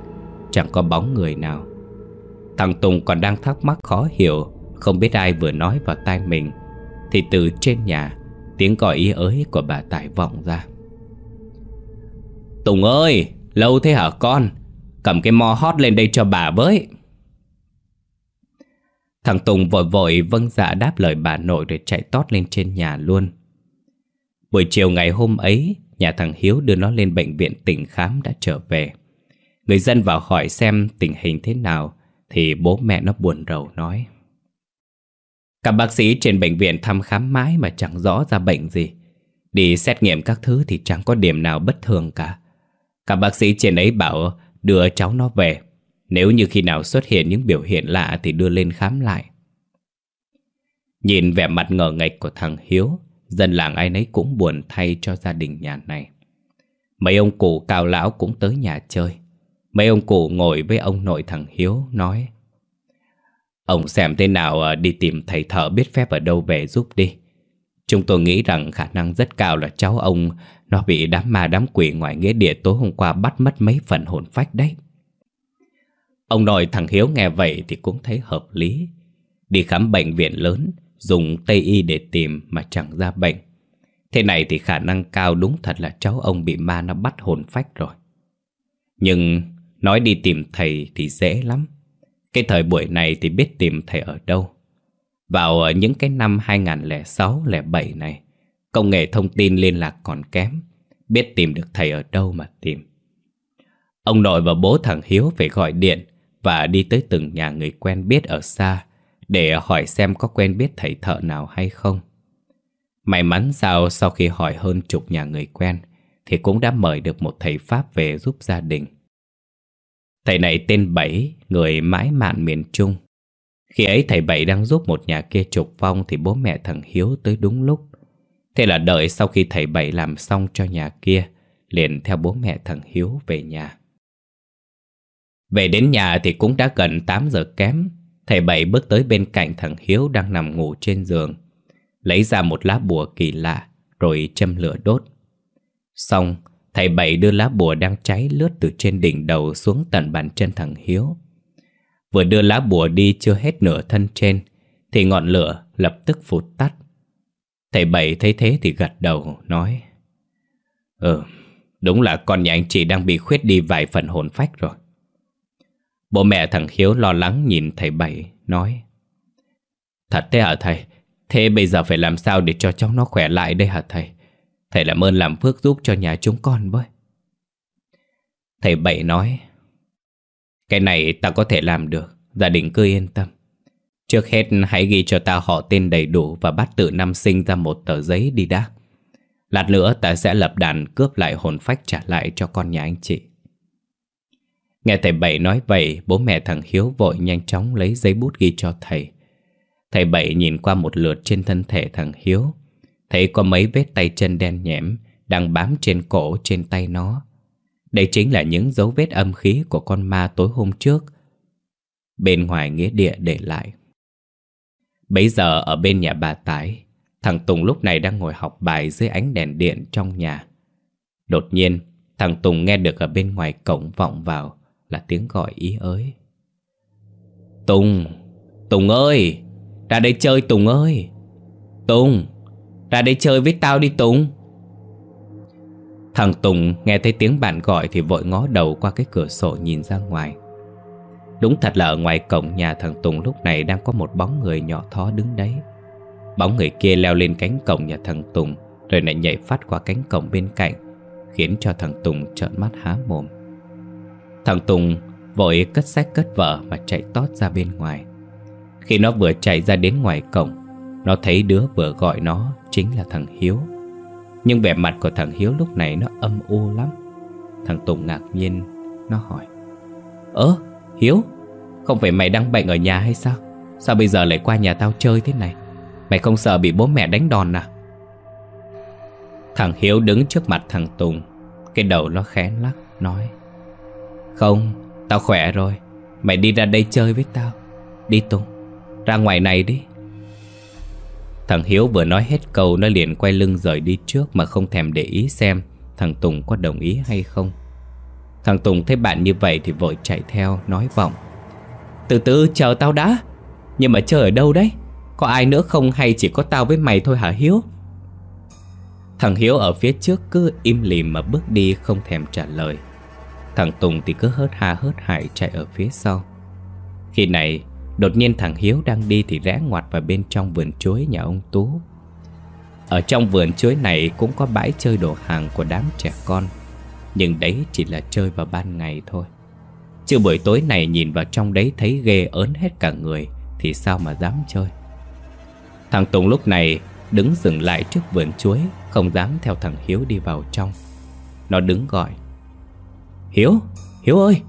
Chẳng có bóng người nào Thằng Tùng còn đang thắc mắc khó hiểu Không biết ai vừa nói vào tai mình Thì từ trên nhà Tiếng gọi ý ới của bà Tài vọng ra Tùng ơi Lâu thế hả con Cầm cái mò hót lên đây cho bà với Thằng Tùng vội vội vâng dạ đáp lời bà nội rồi chạy tót lên trên nhà luôn. Buổi chiều ngày hôm ấy, nhà thằng Hiếu đưa nó lên bệnh viện tỉnh khám đã trở về. Người dân vào hỏi xem tình hình thế nào thì bố mẹ nó buồn rầu nói. Các bác sĩ trên bệnh viện thăm khám mãi mà chẳng rõ ra bệnh gì. Đi xét nghiệm các thứ thì chẳng có điểm nào bất thường cả. Các bác sĩ trên ấy bảo đưa cháu nó về nếu như khi nào xuất hiện những biểu hiện lạ thì đưa lên khám lại. Nhìn vẻ mặt ngờ nghệch của thằng Hiếu, dân làng ai nấy cũng buồn thay cho gia đình nhà này. Mấy ông cụ cao lão cũng tới nhà chơi. Mấy ông cụ ngồi với ông nội thằng Hiếu nói Ông xem thế nào à, đi tìm thầy thợ biết phép ở đâu về giúp đi. Chúng tôi nghĩ rằng khả năng rất cao là cháu ông nó bị đám ma đám quỷ ngoài nghĩa địa tối hôm qua bắt mất mấy phần hồn phách đấy. Ông nội thằng Hiếu nghe vậy thì cũng thấy hợp lý. Đi khám bệnh viện lớn, dùng Tây Y để tìm mà chẳng ra bệnh. Thế này thì khả năng cao đúng thật là cháu ông bị ma nó bắt hồn phách rồi. Nhưng nói đi tìm thầy thì dễ lắm. Cái thời buổi này thì biết tìm thầy ở đâu. Vào ờ, những cái năm 2006-07 này, công nghệ thông tin liên lạc còn kém. Biết tìm được thầy ở đâu mà tìm. Ông nội và bố thằng Hiếu phải gọi điện và đi tới từng nhà người quen biết ở xa để hỏi xem có quen biết thầy thợ nào hay không. May mắn sao sau khi hỏi hơn chục nhà người quen thì cũng đã mời được một thầy Pháp về giúp gia đình. Thầy này tên Bảy, người mãi mạn miền Trung. Khi ấy thầy Bảy đang giúp một nhà kia trục phong thì bố mẹ thằng Hiếu tới đúng lúc. Thế là đợi sau khi thầy Bảy làm xong cho nhà kia, liền theo bố mẹ thằng Hiếu về nhà. Về đến nhà thì cũng đã gần 8 giờ kém Thầy Bảy bước tới bên cạnh thằng Hiếu đang nằm ngủ trên giường Lấy ra một lá bùa kỳ lạ Rồi châm lửa đốt Xong Thầy Bảy đưa lá bùa đang cháy lướt từ trên đỉnh đầu xuống tận bàn chân thằng Hiếu. Vừa đưa lá bùa đi chưa hết nửa thân trên Thì ngọn lửa lập tức phụt tắt. Thầy Bảy thấy thế thì gật đầu nói Ừ, đúng là con nhà anh chị đang bị khuyết đi vài phần hồn phách rồi. Bố mẹ thằng Hiếu lo lắng nhìn thầy Bảy Nói Thật thế hả thầy? Thế bây giờ phải làm sao để cho cháu nó khỏe lại đây hả thầy? Thầy làm ơn làm phước giúp cho nhà chúng con với. Thầy Bảy nói Cái này ta có thể làm được Gia đình cứ yên tâm. Trước hết hãy ghi cho ta họ tên đầy đủ Và bắt tự năm sinh ra một tờ giấy đi đã Lát nữa ta sẽ lập đàn cướp lại hồn phách trả lại cho con nhà anh chị. Nghe thầy Bảy nói vậy, bố mẹ thằng Hiếu vội nhanh chóng lấy giấy bút ghi cho thầy. Thầy Bảy nhìn qua một lượt trên thân thể thằng Hiếu, thấy có mấy vết tay chân đen nhẽm đang bám trên cổ trên tay nó. Đây chính là những dấu vết âm khí của con ma tối hôm trước bên ngoài nghĩa địa để lại. Bấy giờ ở bên nhà bà Tái, thằng Tùng lúc này đang ngồi học bài dưới ánh đèn điện trong nhà. Đột nhiên, thằng Tùng nghe được ở bên ngoài cổng vọng vào là tiếng gọi ý ới. Tùng, Tùng ơi, ra đây chơi Tùng ơi. Tùng, ra đây chơi với tao đi Tùng. Thằng Tùng nghe thấy tiếng bạn gọi thì vội ngó đầu qua cái cửa sổ nhìn ra ngoài. Đúng thật là ở ngoài cổng nhà thằng Tùng lúc này đang có một bóng người nhỏ thó đứng đấy. Bóng người kia leo lên cánh cổng nhà thằng Tùng rồi lại nhảy phát qua cánh cổng bên cạnh khiến cho thằng Tùng trợn mắt há mồm. Thằng Tùng vội cất sách cất vở mà chạy tót ra bên ngoài. Khi nó vừa chạy ra đến ngoài cổng, nó thấy đứa vừa gọi nó chính là thằng Hiếu. Nhưng vẻ mặt của thằng Hiếu lúc này nó âm u lắm. Thằng Tùng ngạc nhiên, nó hỏi. Ơ, Hiếu, không phải mày đang bệnh ở nhà hay sao? Sao bây giờ lại qua nhà tao chơi thế này? Mày không sợ bị bố mẹ đánh đòn à? Thằng Hiếu đứng trước mặt thằng Tùng Cái đầu nó khẽ lắc Nói không, tao khỏe rồi Mày đi ra đây chơi với tao Đi Tùng, ra ngoài này đi Thằng Hiếu vừa nói hết câu, Nó liền quay lưng rời đi trước Mà không thèm để ý xem Thằng Tùng có đồng ý hay không. Thằng Tùng thấy bạn như vậy Thì vội chạy theo, nói vọng. Từ từ, chờ tao đã. Nhưng mà chờ ở đâu đấy? Có ai nữa không hay chỉ có tao với mày thôi hả Hiếu? Thằng Hiếu ở phía trước cứ im lìm mà bước đi không thèm trả lời. Thằng Tùng thì cứ hớt ha hớt hải chạy ở phía sau. Khi này đột nhiên thằng Hiếu đang đi thì rẽ ngoặt vào bên trong vườn chuối nhà ông Tú. Ở trong vườn chuối này cũng có bãi chơi đồ hàng của đám trẻ con Nhưng đấy chỉ là chơi vào ban ngày thôi. Chứ buổi tối này nhìn vào trong đấy thấy ghê ớn hết cả người Thì sao mà dám chơi? Thằng Tùng lúc này đứng dừng lại trước vườn chuối Không dám theo thằng Hiếu đi vào trong. Nó đứng gọi. Hiếu, Hiếu ơi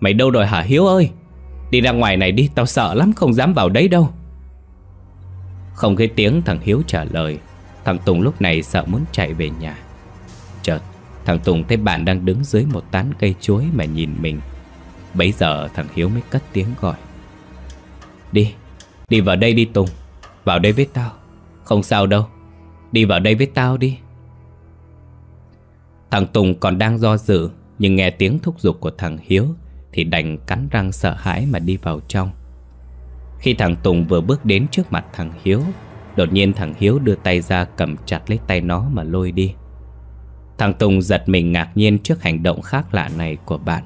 Mày đâu rồi hả Hiếu ơi? Đi ra ngoài này đi, tao sợ lắm không dám vào đấy đâu. Không cái tiếng thằng Hiếu trả lời. Thằng Tùng lúc này sợ muốn chạy về nhà. Chợt Thằng Tùng thấy bạn đang đứng dưới một tán cây chuối mà nhìn mình. Bấy giờ thằng Hiếu mới cất tiếng gọi. Đi, đi vào đây đi Tùng. Vào đây với tao. Không sao đâu. Đi vào đây với tao đi. Thằng Tùng còn đang do dự Nhưng nghe tiếng thúc giục của thằng Hiếu thì đành cắn răng sợ hãi mà đi vào trong. Khi thằng Tùng vừa bước đến trước mặt thằng Hiếu Đột nhiên thằng Hiếu đưa tay ra cầm chặt lấy tay nó mà lôi đi. Thằng Tùng giật mình ngạc nhiên trước hành động khác lạ này của bạn.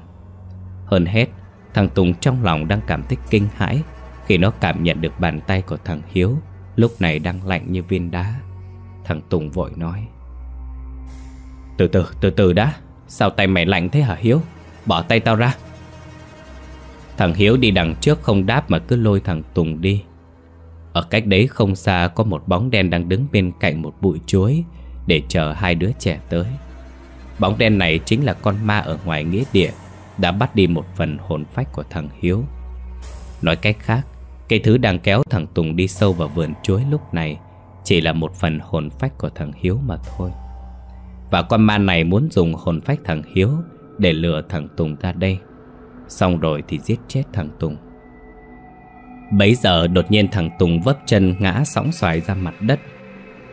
Hơn hết, thằng Tùng trong lòng đang cảm thấy kinh hãi Khi nó cảm nhận được bàn tay của thằng Hiếu Lúc này đang lạnh như viên đá. Thằng Tùng vội nói Từ từ, từ từ đã Sao tay mày lạnh thế hả Hiếu? Bỏ tay tao ra. Thằng Hiếu đi đằng trước không đáp mà cứ lôi thằng Tùng đi. Ở cách đấy không xa có một bóng đen đang đứng bên cạnh một bụi chuối Để chờ hai đứa trẻ tới. Bóng đen này chính là con ma ở ngoài nghĩa địa Đã bắt đi một phần hồn phách của thằng Hiếu. Nói cách khác, Cái thứ đang kéo thằng Tùng đi sâu vào vườn chuối lúc này Chỉ là một phần hồn phách của thằng Hiếu mà thôi. Và con ma này muốn dùng hồn phách thằng Hiếu Để lừa thằng Tùng ra đây. Xong rồi thì giết chết thằng Tùng. Bấy giờ đột nhiên thằng Tùng vấp chân ngã sóng xoài ra mặt đất.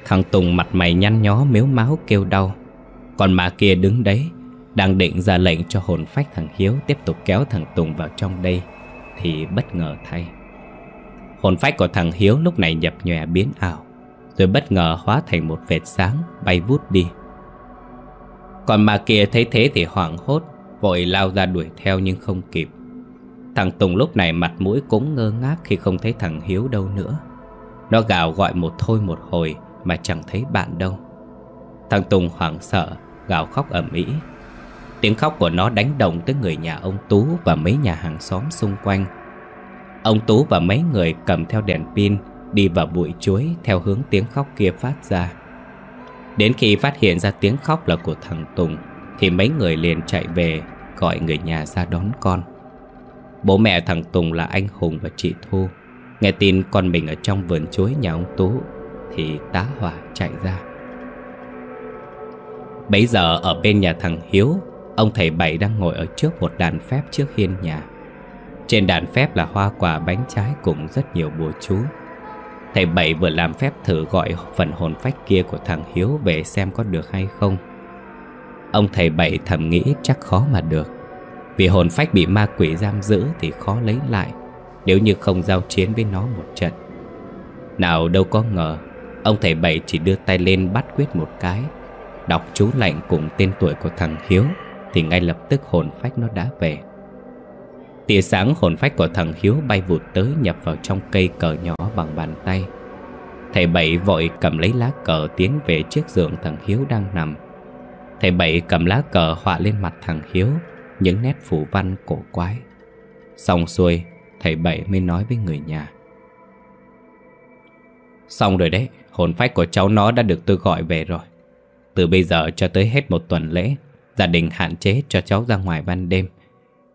Thằng Tùng mặt mày nhăn nhó, mếu máu, kêu đau. Còn mà kia đứng đấy, Đang định ra lệnh cho hồn phách thằng Hiếu Tiếp tục kéo thằng Tùng vào trong đây, Thì bất ngờ thay. Hồn phách của thằng Hiếu lúc này nhập nhòe biến ảo, Rồi bất ngờ hóa thành một vệt sáng Bay vút đi. Còn mà kia thấy thế thì hoảng hốt Vội lao ra đuổi theo nhưng không kịp. Thằng Tùng lúc này mặt mũi cũng ngơ ngác Khi không thấy thằng Hiếu đâu nữa. Nó gào gọi một thôi một hồi Mà chẳng thấy bạn đâu. Thằng Tùng hoảng sợ, Gào khóc ầm ĩ. Tiếng khóc của nó đánh động tới người nhà ông Tú Và mấy nhà hàng xóm xung quanh. Ông Tú và mấy người cầm theo đèn pin Đi vào bụi chuối Theo hướng tiếng khóc kia phát ra. Đến khi phát hiện ra tiếng khóc là của thằng Tùng thì mấy người liền chạy về, Gọi người nhà ra đón con. Bố mẹ thằng Tùng là anh Hùng và chị Thu. Nghe tin con mình ở trong vườn chuối nhà ông Tú, Thì tá hỏa chạy ra. Bấy giờ ở bên nhà thằng Hiếu, Ông thầy Bảy đang ngồi ở trước một đàn phép trước hiên nhà. Trên đàn phép là hoa quả, bánh trái cùng rất nhiều bùa chú. Thầy Bảy vừa làm phép thử gọi phần hồn phách kia của thằng Hiếu về xem có được hay không. Ông thầy Bảy thầm nghĩ chắc khó mà được. Vì hồn phách bị ma quỷ giam giữ thì khó lấy lại, Nếu như không giao chiến với nó một trận. Nào đâu có ngờ, Ông thầy Bảy chỉ đưa tay lên bắt quyết một cái. Đọc chú lệnh cùng tên tuổi của thằng Hiếu, Thì ngay lập tức hồn phách nó đã về. Tia sáng hồn phách của thằng Hiếu bay vụt tới nhập vào trong cây cờ nhỏ bằng bàn tay. Thầy Bảy vội cầm lấy lá cờ tiến về chiếc giường thằng Hiếu đang nằm. Thầy Bảy cầm lá cờ họa lên mặt thằng Hiếu, Những nét phủ văn cổ quái. Xong xuôi, Thầy Bảy mới nói với người nhà. Xong rồi đấy, Hồn phách của cháu nó đã được tôi gọi về rồi. Từ bây giờ cho tới hết một tuần lễ, Gia đình hạn chế cho cháu ra ngoài ban đêm.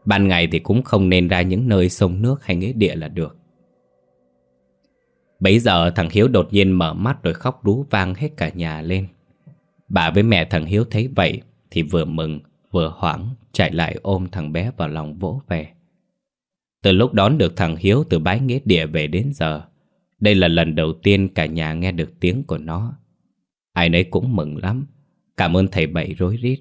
Ban ngày thì cũng không nên ra những nơi sông nước hay nghĩa địa là được. Bấy giờ thằng Hiếu đột nhiên mở mắt rồi khóc rú vang hết cả nhà lên. Bà với mẹ thằng Hiếu thấy vậy thì vừa mừng vừa hoảng chạy lại ôm thằng bé vào lòng vỗ về. Từ lúc đón được thằng Hiếu từ bái nghĩa địa về đến giờ, Đây là lần đầu tiên cả nhà nghe được tiếng của nó. Ai nấy cũng mừng lắm. Cảm ơn thầy Bảy rối rít.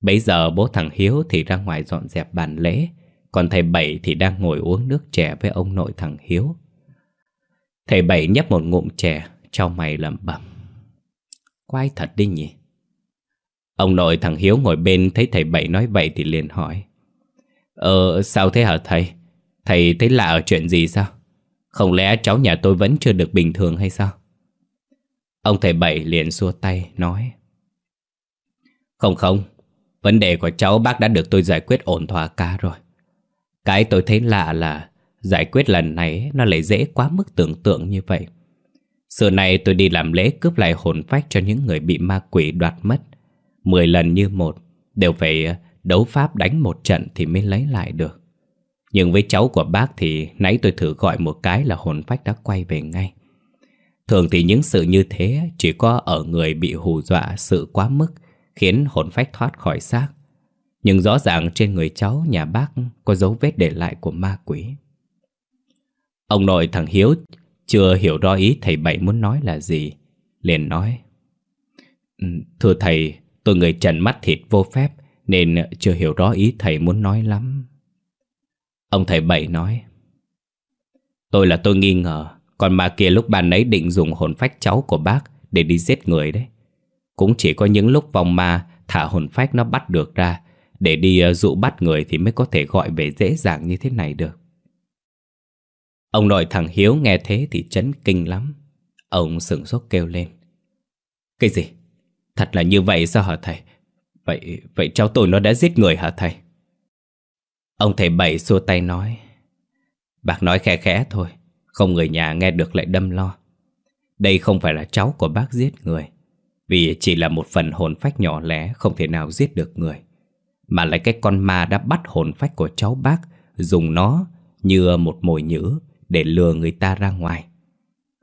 Bây giờ bố thằng Hiếu thì ra ngoài dọn dẹp bàn lễ, còn thầy Bảy thì đang ngồi uống nước chè với ông nội thằng Hiếu. Thầy Bảy nhấp một ngụm chè, cho mày lẩm bẩm. Quái thật đi nhỉ? Ông nội thằng Hiếu ngồi bên thấy thầy Bảy nói vậy thì liền hỏi. Ờ, sao thế hả thầy? Thầy thấy lạ ở chuyện gì sao? Không lẽ cháu nhà tôi vẫn chưa được bình thường hay sao? Ông thầy Bảy liền xua tay, nói. Không không, vấn đề của cháu bác đã được tôi giải quyết ổn thỏa cả rồi. Cái tôi thấy lạ là giải quyết lần này nó lại dễ quá mức tưởng tượng như vậy. Xưa này tôi đi làm lễ cướp lại hồn phách cho những người bị ma quỷ đoạt mất. Mười lần như một, đều phải ờ, đấu pháp đánh một trận thì mới lấy lại được. Nhưng với cháu của bác thì nãy tôi thử gọi một cái là hồn phách đã quay về ngay. Thường thì những sự như thế chỉ có ở người bị hù dọa sự quá mức khiến hồn phách thoát khỏi xác. Nhưng rõ ràng trên người cháu nhà bác có dấu vết để lại của ma quỷ. Ông nội thằng Hiếu chưa hiểu rõ ý thầy Bảy muốn nói là gì. Liền nói. Ừ, thưa thầy, tôi người trần mắt thịt vô phép nên chưa hiểu rõ ý thầy muốn nói lắm. Ông thầy Bảy nói. Tôi là tôi nghi ngờ, còn ma kia lúc ban nấy định dùng hồn phách cháu của bác để đi giết người đấy. Cũng chỉ có những lúc vòng ma thả hồn phách nó bắt được ra để đi ờ, dụ bắt người thì mới có thể gọi về dễ dàng như thế này được. Ông nội thằng Hiếu nghe thế thì chấn kinh lắm. Ông sửng sốt kêu lên. Cái gì? Thật là như vậy sao hả thầy? Vậy vậy cháu tôi nó đã giết người hả thầy? Ông thầy Bảy xua tay nói. Bác nói khẽ khẽ thôi. Không người nhà nghe được lại đâm lo. Đây không phải là cháu của bác giết người. Vì chỉ là một phần hồn phách nhỏ lẻ không thể nào giết được người. Mà lại cái con ma đã bắt hồn phách của cháu bác dùng nó như một mồi nhữ để lừa người ta ra ngoài.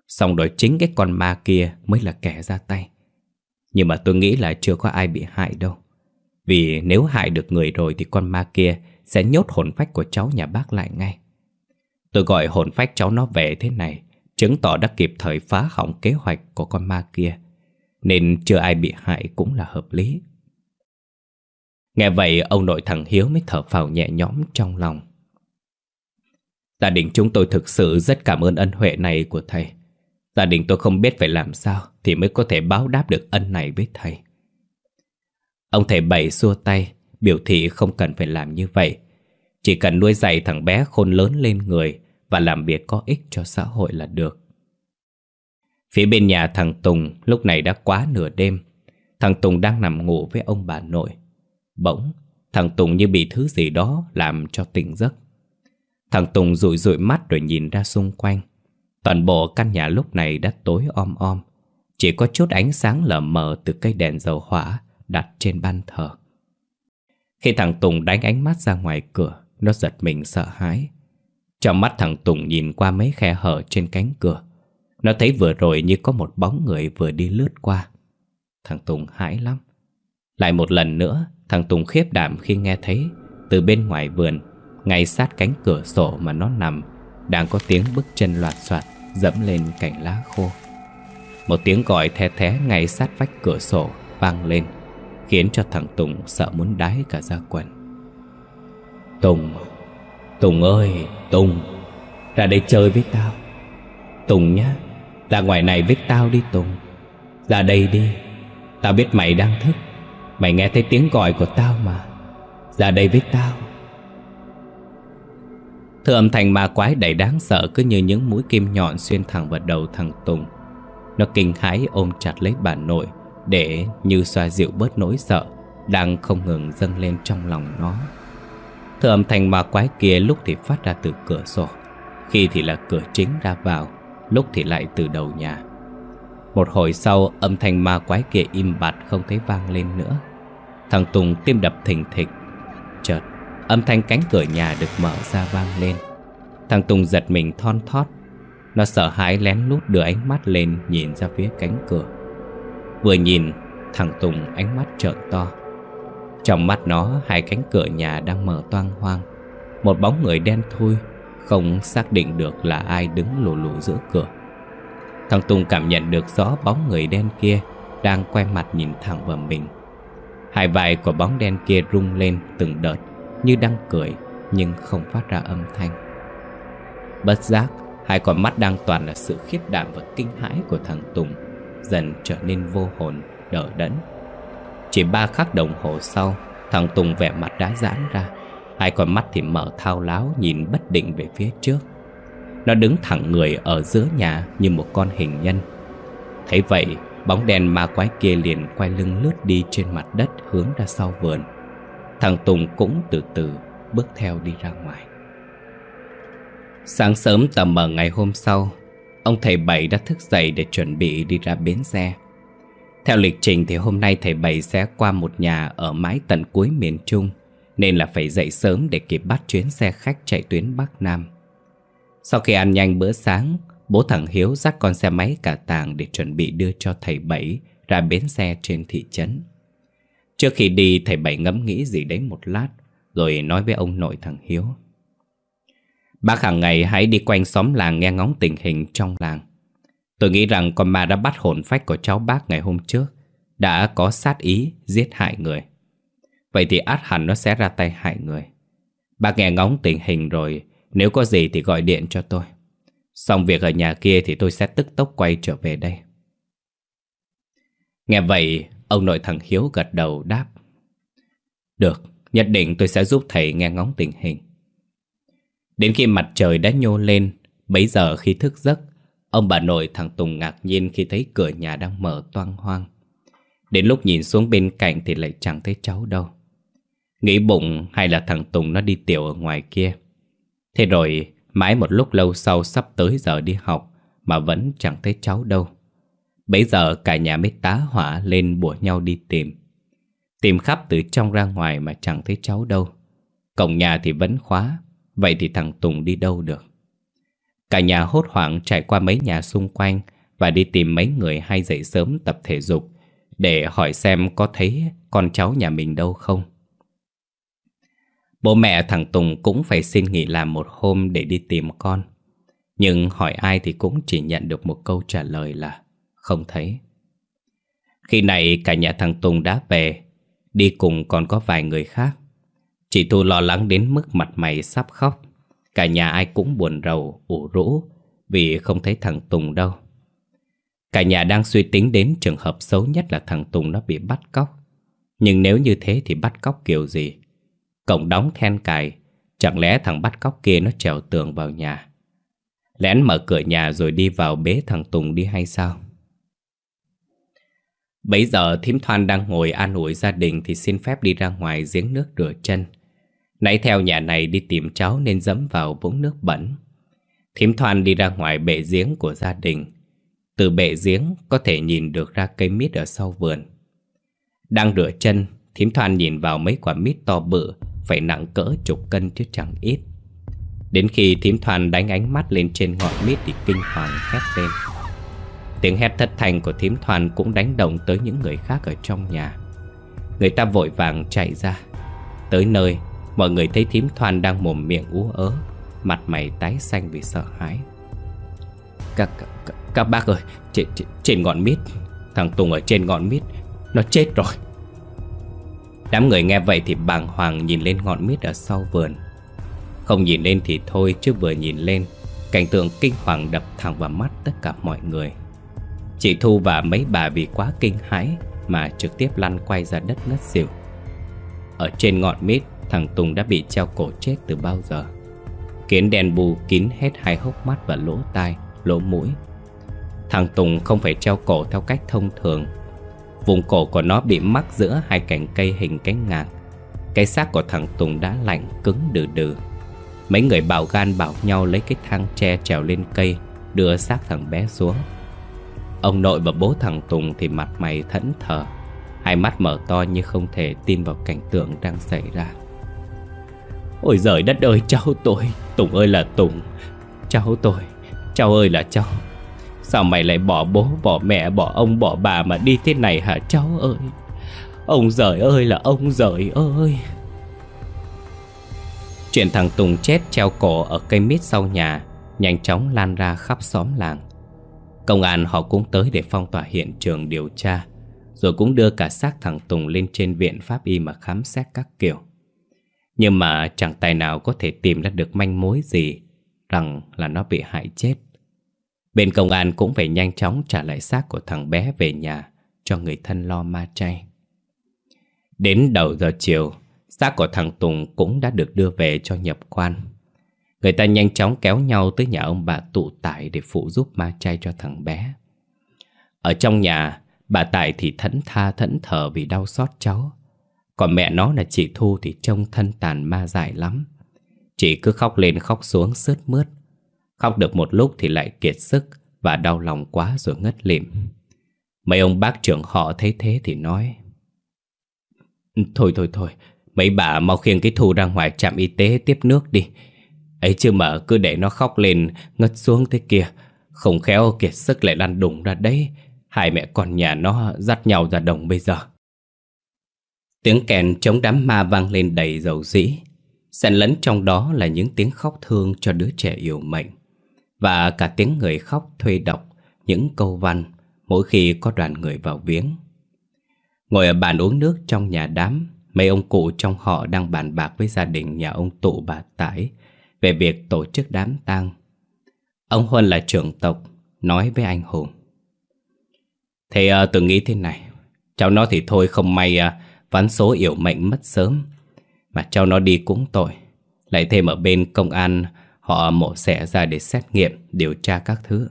Xong rồi chính cái con ma kia mới là kẻ ra tay. Nhưng mà tôi nghĩ là chưa có ai bị hại đâu. Vì nếu hại được người rồi thì con ma kia sẽ nhốt hồn phách của cháu nhà bác lại ngay. Tôi gọi hồn phách cháu nó về thế này, chứng tỏ đã kịp thời phá hỏng kế hoạch của con ma kia. Nên chưa ai bị hại cũng là hợp lý. Nghe vậy ông nội thằng Hiếu mới thở phào nhẹ nhõm trong lòng. Gia đình chúng tôi thực sự rất cảm ơn ân huệ này của thầy. Gia đình tôi không biết phải làm sao thì mới có thể báo đáp được ân này với thầy. Ông thầy Bảy xua tay, biểu thị không cần phải làm như vậy. Chỉ cần nuôi dạy thằng bé khôn lớn lên người và làm việc có ích cho xã hội là được. Phía bên nhà thằng Tùng lúc này đã quá nửa đêm. Thằng Tùng đang nằm ngủ với ông bà nội. Bỗng, thằng Tùng như bị thứ gì đó làm cho tỉnh giấc. Thằng Tùng rụi rụi mắt rồi nhìn ra xung quanh. Toàn bộ căn nhà lúc này đã tối om om. Chỉ có chút ánh sáng lờ mờ từ cây đèn dầu hỏa đặt trên ban thờ. Khi thằng Tùng đánh ánh mắt ra ngoài cửa, nó giật mình sợ hãi. Trong mắt thằng Tùng nhìn qua mấy khe hở trên cánh cửa. Nó thấy vừa rồi như có một bóng người vừa đi lướt qua. Thằng Tùng hãi lắm. Lại một lần nữa, thằng Tùng khiếp đảm khi nghe thấy từ bên ngoài vườn, ngay sát cánh cửa sổ mà nó nằm, đang có tiếng bước chân loạt soạt dẫm lên cành lá khô. Một tiếng gọi the thé ngay sát vách cửa sổ vang lên, khiến cho thằng Tùng sợ muốn đái cả ra quần. Tùng, Tùng ơi, Tùng, ra đây chơi với tao. Tùng nhá, ra ngoài này với tao đi Tùng. Ra đây đi, tao biết mày đang thức. Mày nghe thấy tiếng gọi của tao mà. Ra đây với tao. Thứ âm thanh ma quái đầy đáng sợ cứ như những mũi kim nhọn xuyên thẳng vào đầu thằng Tùng. Nó kinh hãi ôm chặt lấy bà nội để như xoa dịu bớt nỗi sợ đang không ngừng dâng lên trong lòng nó. Thứ âm thanh ma quái kia lúc thì phát ra từ cửa sổ, khi thì là cửa chính ra vào, lúc thì lại từ đầu nhà. Một hồi sau âm thanh ma quái kia im bặt không thấy vang lên nữa. Thằng Tùng tim đập thình thịch. Chợt Âm thanh cánh cửa nhà được mở ra vang lên. Thằng Tùng giật mình thon thót. Nó sợ hãi lén lút đưa ánh mắt lên Nhìn ra phía cánh cửa. Vừa nhìn, Thằng Tùng ánh mắt trợn to. Trong mắt nó, Hai cánh cửa nhà đang mở toang hoang. Một bóng người đen thui, Không xác định được là ai đứng lù lù giữa cửa. Thằng Tùng cảm nhận được rõ bóng người đen kia Đang quay mặt nhìn thẳng vào mình. Hai vai của bóng đen kia rung lên từng đợt. Như đang cười Nhưng không phát ra âm thanh. Bất giác Hai con mắt đang toàn là sự khiếp đảm và kinh hãi của thằng Tùng Dần trở nên vô hồn, đỡ đẫn. Chỉ ba khắc đồng hồ sau Thằng Tùng vẻ mặt đã giãn ra. Hai con mắt thì mở thao láo nhìn bất định về phía trước. Nó đứng thẳng người ở giữa nhà như một con hình nhân. Thấy vậy Bóng đèn ma quái kia liền quay lưng lướt đi trên mặt đất hướng ra sau vườn. Thằng Tùng cũng từ từ bước theo đi ra ngoài. Sáng sớm tầm mờ ngày hôm sau, Ông thầy Bảy đã thức dậy để chuẩn bị đi ra bến xe. Theo lịch trình thì hôm nay thầy Bảy sẽ qua một nhà ở mái tận cuối miền Trung, Nên là phải dậy sớm để kịp bắt chuyến xe khách chạy tuyến Bắc Nam. Sau khi ăn nhanh bữa sáng, Bố thằng Hiếu dắt con xe máy cả tàng để chuẩn bị đưa cho thầy Bảy ra bến xe trên thị trấn. Trước khi đi thầy Bảy ngẫm nghĩ gì đấy một lát Rồi nói với ông nội thằng Hiếu Bác hàng ngày hãy đi quanh xóm làng nghe ngóng tình hình trong làng. Tôi nghĩ rằng con ma đã bắt hồn phách của cháu bác ngày hôm trước, đã có sát ý giết hại người. Vậy thì át hẳn nó sẽ ra tay hại người. Bác nghe ngóng tình hình rồi, nếu có gì thì gọi điện cho tôi. Xong việc ở nhà kia thì tôi sẽ tức tốc quay trở về đây. Nghe vậy, ông nội thằng Hiếu gật đầu đáp. Được, nhất định tôi sẽ giúp thầy nghe ngóng tình hình. Đến khi mặt trời đã nhô lên, bấy giờ khi thức giấc, ông bà nội thằng Tùng ngạc nhiên khi thấy cửa nhà đang mở toang hoang. Đến lúc nhìn xuống bên cạnh thì lại chẳng thấy cháu đâu. Nghĩ bụng hay là thằng Tùng nó đi tiểu ở ngoài kia. Thế rồi, mãi một lúc lâu sau sắp tới giờ đi học mà vẫn chẳng thấy cháu đâu. Bấy giờ cả nhà mới tá hỏa lên bùa nhau đi tìm. Tìm khắp từ trong ra ngoài mà chẳng thấy cháu đâu. Cổng nhà thì vẫn khóa, Vậy thì thằng Tùng đi đâu được Cả nhà hốt hoảng chạy qua mấy nhà xung quanh Và đi tìm mấy người hay dậy sớm tập thể dục Để hỏi xem có thấy con cháu nhà mình đâu không Bố mẹ thằng Tùng cũng phải xin nghỉ làm một hôm để đi tìm con Nhưng hỏi ai thì cũng chỉ nhận được một câu trả lời là không thấy. Khi này cả nhà thằng Tùng đã về Đi cùng còn có vài người khác. Chị Thu lo lắng đến mức mặt mày sắp khóc. Cả nhà ai cũng buồn rầu, ủ rũ Vì không thấy thằng Tùng đâu. Cả nhà đang suy tính đến trường hợp xấu nhất là thằng Tùng nó bị bắt cóc. Nhưng nếu như thế thì bắt cóc kiểu gì? Cổng đóng then cài Chẳng lẽ thằng bắt cóc kia nó trèo tường vào nhà? Lén mở cửa nhà rồi đi vào bế thằng Tùng đi hay sao? Bấy giờ thím Thoan đang ngồi an ủi gia đình thì xin phép đi ra ngoài giếng nước rửa chân. Nãy theo nhà này đi tìm cháu nên dẫm vào vũng nước bẩn. Thím Thoan đi ra ngoài bể giếng của gia đình. Từ bể giếng có thể nhìn được ra cây mít ở sau vườn. Đang rửa chân, thím Thoan nhìn vào mấy quả mít to bự, phải nặng cỡ chục cân chứ chẳng ít. Đến khi thím Thoan đánh ánh mắt lên trên ngọn mít thì kinh hoàng hét lên. Tiếng hét thất thanh của thím thoàn cũng đánh động tới những người khác ở trong nhà. Người ta vội vàng chạy ra. Tới nơi, Mọi người thấy thím thoàn đang mồm miệng ú ớ Mặt mày tái xanh vì sợ hãi Các, các, các bác ơi trên, trên, trên ngọn mít Thằng Tùng ở trên ngọn mít Nó chết rồi Đám người nghe vậy thì bàng hoàng nhìn lên ngọn mít ở sau vườn Không nhìn lên thì thôi chứ vừa nhìn lên Cảnh tượng kinh hoàng đập thẳng vào mắt tất cả mọi người Chị Thu và mấy bà vì quá kinh hãi Mà trực tiếp lăn quay ra đất ngất xỉu. Ở trên ngọn mít Thằng Tùng đã bị treo cổ chết từ bao giờ. Kiến đèn bù kín hết hai hốc mắt và lỗ tai, lỗ mũi. Thằng Tùng không phải treo cổ theo cách thông thường. Vùng cổ của nó bị mắc giữa hai cành cây hình cánh ngạc Cái xác của thằng Tùng đã lạnh cứng đừ đừ. Mấy người bảo gan bảo nhau lấy cái thang tre trèo lên cây Đưa xác thằng bé xuống. Ông nội và bố thằng Tùng thì mặt mày thẫn thờ. Hai mắt mở to như không thể tin vào cảnh tượng đang xảy ra. Ôi giời đất ơi, cháu tôi, Tùng ơi là Tùng. Cháu tôi, Cháu ơi là cháu. Sao mày lại bỏ bố, bỏ mẹ, bỏ ông, bỏ bà mà đi thế này hả cháu ơi? Ông giời ơi là ông giời ơi. Chuyện thằng Tùng chết treo cổ ở cây mít sau nhà, Nhanh chóng lan ra khắp xóm làng. Công an họ cũng tới để phong tỏa hiện trường điều tra, Rồi cũng đưa cả xác thằng Tùng lên trên viện pháp y mà khám xét các kiểu. Nhưng mà chẳng tài nào có thể tìm ra được manh mối gì Rằng là nó bị hại chết. Bên công an cũng phải nhanh chóng trả lại xác của thằng bé về nhà Cho người thân lo ma chay. Đến đầu giờ chiều, Xác của thằng Tùng cũng đã được đưa về cho nhập quan. Người ta nhanh chóng kéo nhau tới nhà ông bà tụ tải để phụ giúp ma chay cho thằng bé. Ở trong nhà, bà tài thì thẫn tha thẫn thờ vì đau xót cháu. Còn mẹ nó là chị Thu thì trông thân tàn ma dại lắm. Chị cứ khóc lên khóc xuống sướt mướt. Khóc được một lúc thì lại kiệt sức và đau lòng quá rồi ngất lịm. Mấy ông bác trưởng họ thấy thế thì nói Thôi thôi thôi, mấy bà mau khiêng cái Thu ra ngoài trạm y tế tiếp nước đi ấy chứ mà cứ để nó khóc lên, Ngất xuống thế kia. Không khéo kiệt sức lại lăn đùng ra đấy. Hai mẹ con nhà nó dắt nhau ra đồng bây giờ. Tiếng kèn chống đám ma vang lên đầy dầu dĩ. Xen lẫn trong đó là những tiếng khóc thương cho đứa trẻ yêu mệnh. Và cả tiếng người khóc thuê đọc, những câu văn, Mỗi khi có đoàn người vào viếng. Ngồi ở bàn uống nước trong nhà đám, Mấy ông cụ trong họ đang bàn bạc với gia đình nhà ông tụ bà Tải về việc tổ chức đám tang. Ông Huân là trưởng tộc, nói với anh Hùng. Thế uh, à, tôi nghĩ thế này, cháu nó thì thôi không may uh, ván số yểu mệnh mất sớm, mà cháu nó đi cũng tội. Lại thêm ở bên công an họ mổ xẻ ra để xét nghiệm, điều tra các thứ.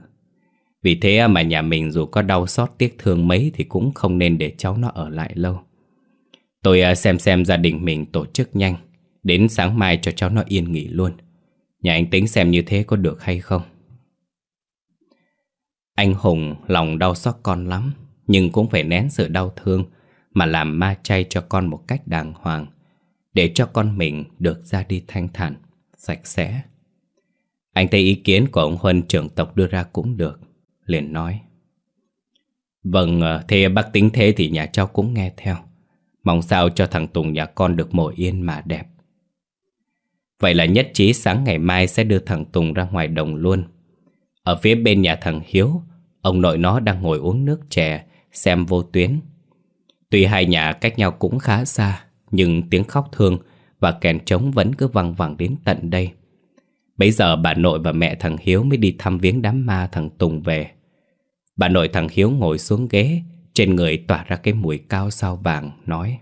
Vì thế à, mà nhà mình dù có đau xót tiếc thương mấy thì cũng không nên để cháu nó ở lại lâu. Tôi xem xem gia đình mình tổ chức nhanh, đến sáng mai cho cháu nó yên nghỉ luôn. Nhà anh tính xem như thế có được hay không? Anh Hùng lòng đau xót con lắm Nhưng cũng phải nén sự đau thương Mà làm ma chay cho con một cách đàng hoàng Để cho con mình được ra đi thanh thản Sạch sẽ. Anh thấy ý kiến của ông Huân trưởng tộc đưa ra cũng được Liền nói. Vâng, ờ, thế bác tính thế thì nhà cháu cũng nghe theo. Mong sao cho thằng Tùng nhà con được mồi yên mà đẹp. Vậy là nhất trí sáng ngày mai sẽ đưa thằng Tùng ra ngoài đồng luôn. Ở phía bên nhà thằng Hiếu Ông nội nó đang ngồi uống nước chè Xem vô tuyến. Tuy hai nhà cách nhau cũng khá xa Nhưng tiếng khóc thương Và kèn trống vẫn cứ văng vẳng đến tận đây. Bây giờ bà nội và mẹ thằng Hiếu mới đi thăm viếng đám ma thằng Tùng về. Bà nội thằng Hiếu ngồi xuống ghế Trên người tỏa ra cái mùi cao sao vàng Nói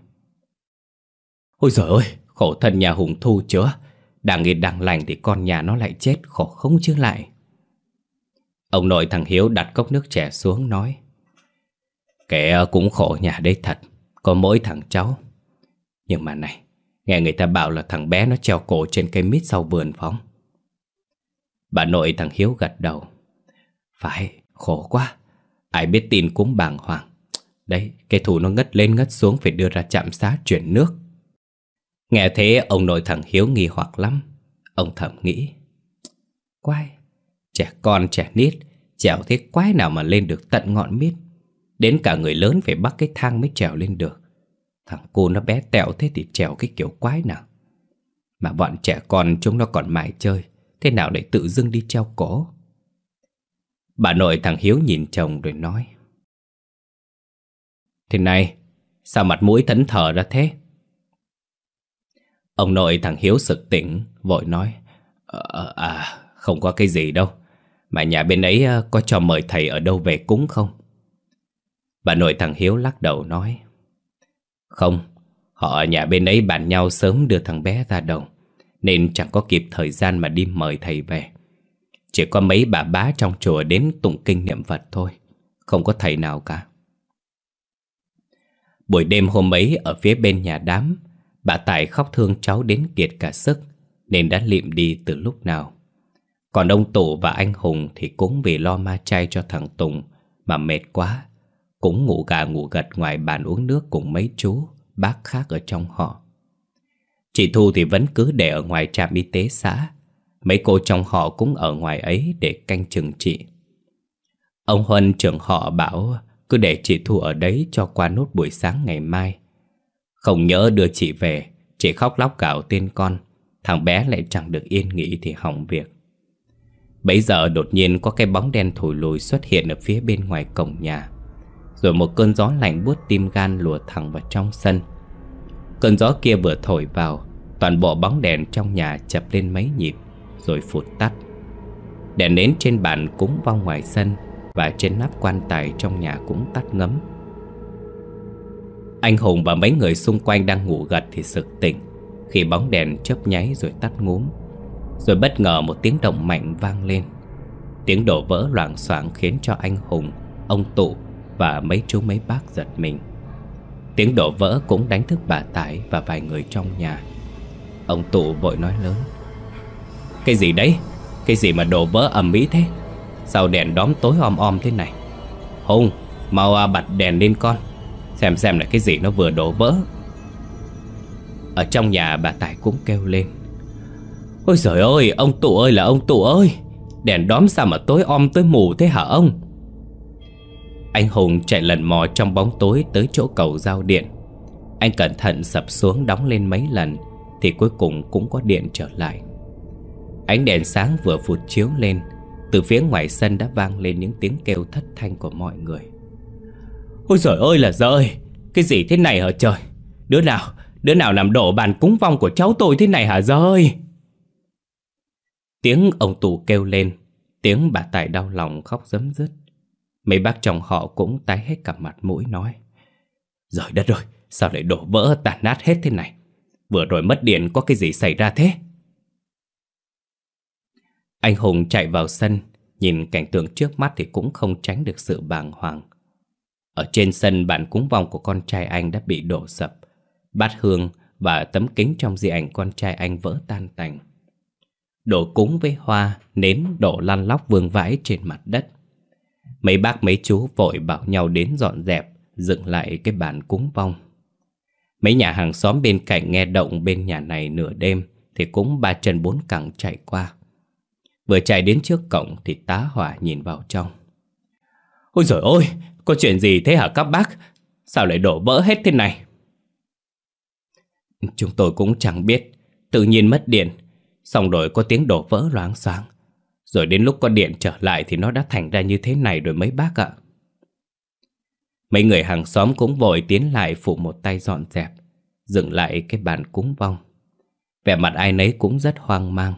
Ôi giời ơi Khổ thân nhà Hùng Thu chưa đang yên đang lành thì con nhà nó lại chết khổ không chứ lại. Ông nội thằng Hiếu đặt cốc nước trẻ xuống nói Kẻ cũng khổ nhà đấy thật Có mỗi thằng cháu. Nhưng mà này Nghe người ta bảo là thằng bé nó treo cổ trên cây mít sau vườn phóng. Bà nội thằng Hiếu gật đầu Phải, khổ quá Ai biết tin cũng bàng hoàng. Đấy, cái thủ nó ngất lên ngất xuống Phải đưa ra chạm xá chuyển nước. Nghe thế, ông nội thằng Hiếu nghi hoặc lắm. Ông thầm nghĩ. Quái, Trẻ con, trẻ nít, Trèo thế quái nào mà lên được tận ngọn mít. Đến cả người lớn phải bắt cái thang mới trèo lên được. Thằng cô nó bé tẹo thế thì trèo cái kiểu quái nào. Mà bọn trẻ con chúng nó còn mãi chơi, Thế nào để tự dưng đi treo cổ? Bà nội thằng Hiếu nhìn chồng rồi nói. Thế này, Sao mặt mũi thẫn thờ ra thế? Ông nội thằng Hiếu sực tỉnh, vội nói à, À, không có cái gì đâu. Mà nhà bên ấy ờ, có cho mời thầy ở đâu về cúng không? Bà nội thằng Hiếu lắc đầu nói Không, họ ở nhà bên ấy bàn nhau sớm đưa thằng bé ra đồng Nên chẳng có kịp thời gian mà đi mời thầy về. Chỉ có mấy bà bá trong chùa đến tụng kinh niệm Phật thôi Không có thầy nào cả. Buổi đêm hôm ấy ở phía bên nhà đám Bà Tài khóc thương cháu đến kiệt cả sức, Nên đã liệm đi từ lúc nào. Còn ông Tổ và anh Hùng Thì cũng vì lo ma chay cho thằng Tùng Mà mệt quá, Cũng ngủ gà ngủ gật ngoài bàn uống nước Cùng mấy chú, Bác khác ở trong họ. Chị Thu thì vẫn cứ để ở ngoài trạm y tế xã, Mấy cô trong họ cũng ở ngoài ấy Để canh chừng chị. Ông Huân trưởng họ bảo, Cứ để chị Thu ở đấy cho qua nốt buổi sáng ngày mai không nhớ đưa chị về, Chị khóc lóc gạo tên con. Thằng bé lại chẳng được yên nghỉ thì hỏng việc. Bấy giờ đột nhiên có cái bóng đen thổi lùi xuất hiện ở phía bên ngoài cổng nhà. Rồi một cơn gió lạnh buốt tim gan lùa thẳng vào trong sân. Cơn gió kia vừa thổi vào, Toàn bộ bóng đèn trong nhà chập lên mấy nhịp, Rồi phụt tắt. Đèn nến trên bàn cũng vong ngoài sân Và trên nắp quan tài trong nhà cũng tắt ngấm. Anh Hùng và mấy người xung quanh đang ngủ gật thì sực tỉnh Khi bóng đèn chớp nháy rồi tắt ngúm Rồi bất ngờ một tiếng động mạnh vang lên Tiếng đổ vỡ loảng xoảng khiến cho anh Hùng, ông Tụ và mấy chú mấy bác giật mình Tiếng đổ vỡ cũng đánh thức bà Tải và vài người trong nhà Ông Tụ vội nói lớn Cái gì đấy? Cái gì mà đổ vỡ ầm ĩ thế? Sao đèn đóm tối om om thế này? Hùng, mau à, bật đèn lên con Xem xem là cái gì nó vừa đổ vỡ. Ở trong nhà bà tài cũng kêu lên. Ôi trời ơi, ông Tụ ơi là ông Tụ ơi. Đèn đóm sao mà tối om tối mù thế hả ông? Anh Hùng chạy lần mò trong bóng tối tới chỗ cầu giao điện. Anh cẩn thận sập xuống đóng lên mấy lần Thì cuối cùng cũng có điện trở lại. Ánh đèn sáng vừa phụt chiếu lên Từ phía ngoài sân đã vang lên những tiếng kêu thất thanh của mọi người. Ôi trời ơi là giời. Cái gì thế này hả trời? Đứa nào Đứa nào làm đổ bàn cúng vong của cháu tôi thế này hả rơi Tiếng ông tù kêu lên, Tiếng bà Tài đau lòng khóc dấm dứt Mấy bác chồng họ cũng tái hết cả mặt mũi nói Rồi đất rồi Sao lại đổ vỡ tàn nát hết thế này? Vừa rồi mất điện có cái gì xảy ra thế? Anh Hùng chạy vào sân, Nhìn cảnh tượng trước mắt thì cũng không tránh được sự bàng hoàng. Ở trên sân bàn cúng vong của con trai anh đã bị đổ sập. Bát hương và tấm kính trong di ảnh con trai anh vỡ tan tành. Đổ cúng với hoa, nến đổ lăn lóc vương vãi trên mặt đất. Mấy bác mấy chú vội bảo nhau đến dọn dẹp Dựng lại cái bàn cúng vong. Mấy nhà hàng xóm bên cạnh nghe động bên nhà này nửa đêm Thì cũng ba chân bốn cẳng chạy qua. Vừa chạy đến trước cổng thì tá hỏa nhìn vào trong. Ôi trời ơi, có chuyện gì thế hả các bác? Sao lại đổ vỡ hết thế này? Chúng tôi cũng chẳng biết Tự nhiên mất điện Xong rồi có tiếng đổ vỡ loáng sáng rồi đến lúc có điện trở lại thì nó đã thành ra như thế này rồi mấy bác ạ. Mấy người hàng xóm cũng vội tiến lại phụ một tay dọn dẹp, dựng lại cái bàn cúng vong. Vẻ mặt ai nấy cũng rất hoang mang,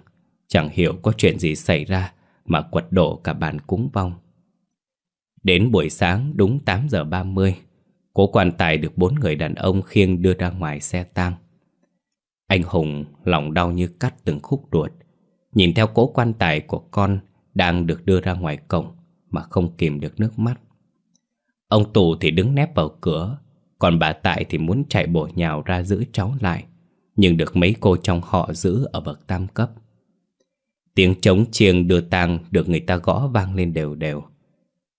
chẳng hiểu có chuyện gì xảy ra mà quật đổ cả bàn cúng vong. Đến buổi sáng đúng 8 giờ 30, cố quan tài được bốn người đàn ông khiêng đưa ra ngoài xe tang. Anh Hùng lòng đau như cắt từng khúc ruột, Nhìn theo cố quan tài của con Đang được đưa ra ngoài cổng Mà không kìm được nước mắt. Ông Tù thì đứng nép vào cửa Còn bà Tại thì muốn chạy bổ nhào ra giữ cháu lại Nhưng được mấy cô trong họ giữ ở bậc tam cấp. Tiếng trống chiêng đưa tang được người ta gõ vang lên đều đều.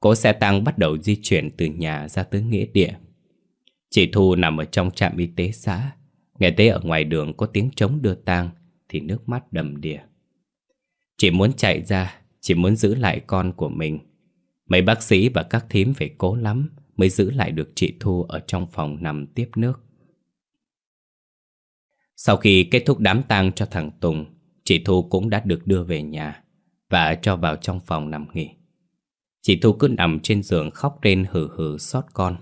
Cỗ xe tang bắt đầu di chuyển từ nhà ra tới nghĩa địa. Chị Thu nằm ở trong trạm y tế xã. Nghe thấy ở ngoài đường có tiếng trống đưa tang, Thì nước mắt đầm đìa. Chị muốn chạy ra, chị muốn giữ lại con của mình. Mấy bác sĩ và các thím phải cố lắm Mới giữ lại được chị Thu Ở trong phòng nằm tiếp nước. Sau khi kết thúc đám tang cho thằng Tùng, Chị Thu cũng đã được đưa về nhà Và cho vào trong phòng nằm nghỉ. Chị Thu cứ nằm trên giường khóc lên hừ hừ xót con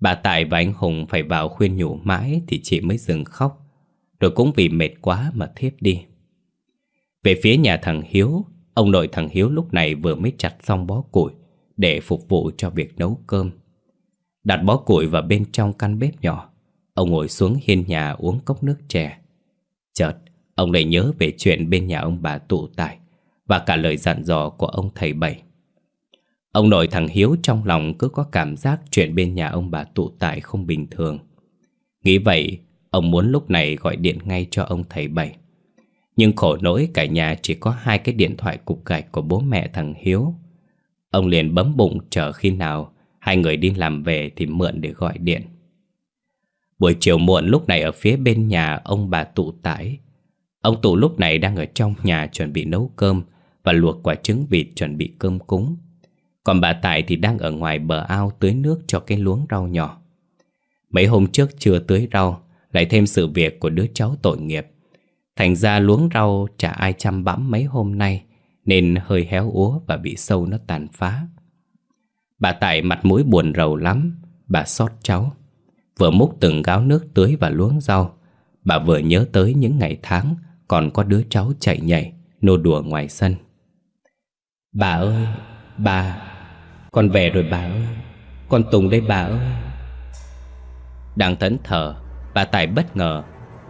Bà Tài và anh Hùng phải vào khuyên nhủ mãi Thì chị mới dừng khóc Rồi cũng vì mệt quá mà thiếp đi về phía nhà thằng Hiếu, ông nội thằng Hiếu lúc này vừa mới chặt xong bó củi để phục vụ cho việc nấu cơm. Đặt bó củi vào bên trong căn bếp nhỏ, ông ngồi xuống hiên nhà uống cốc nước chè. Chợt, ông lại nhớ về chuyện bên nhà ông bà tụ tài và cả lời dặn dò của ông thầy Bảy. Ông nội thằng Hiếu trong lòng cứ có cảm giác chuyện bên nhà ông bà tụ tại không bình thường. Nghĩ vậy, ông muốn lúc này gọi điện ngay cho ông thầy Bảy. Nhưng khổ nỗi cả nhà chỉ có hai cái điện thoại cục gạch của bố mẹ thằng Hiếu. Ông liền bấm bụng chờ khi nào hai người đi làm về thì mượn để gọi điện. Buổi chiều muộn lúc này ở phía bên nhà ông bà tụ tải. Ông tụ lúc này đang ở trong nhà chuẩn bị nấu cơm và luộc quả trứng vịt chuẩn bị cơm cúng. Còn bà Tại thì đang ở ngoài bờ ao tưới nước cho cái luống rau nhỏ. Mấy hôm trước chưa tưới rau, lại thêm sự việc của đứa cháu tội nghiệp. Thành ra luống rau chả ai chăm bẵm mấy hôm nay Nên hơi héo úa và bị sâu nó tàn phá. Bà Tại mặt mũi buồn rầu lắm Bà xót cháu. Vừa múc từng gáo nước tưới và luống rau Bà vừa nhớ tới những ngày tháng Còn có đứa cháu chạy nhảy Nô đùa ngoài sân. Bà ơi Bà! Con về rồi bà ơi, Con Tùng đây bà ơi. Đang thẫn thờ, Bà Tài bất ngờ,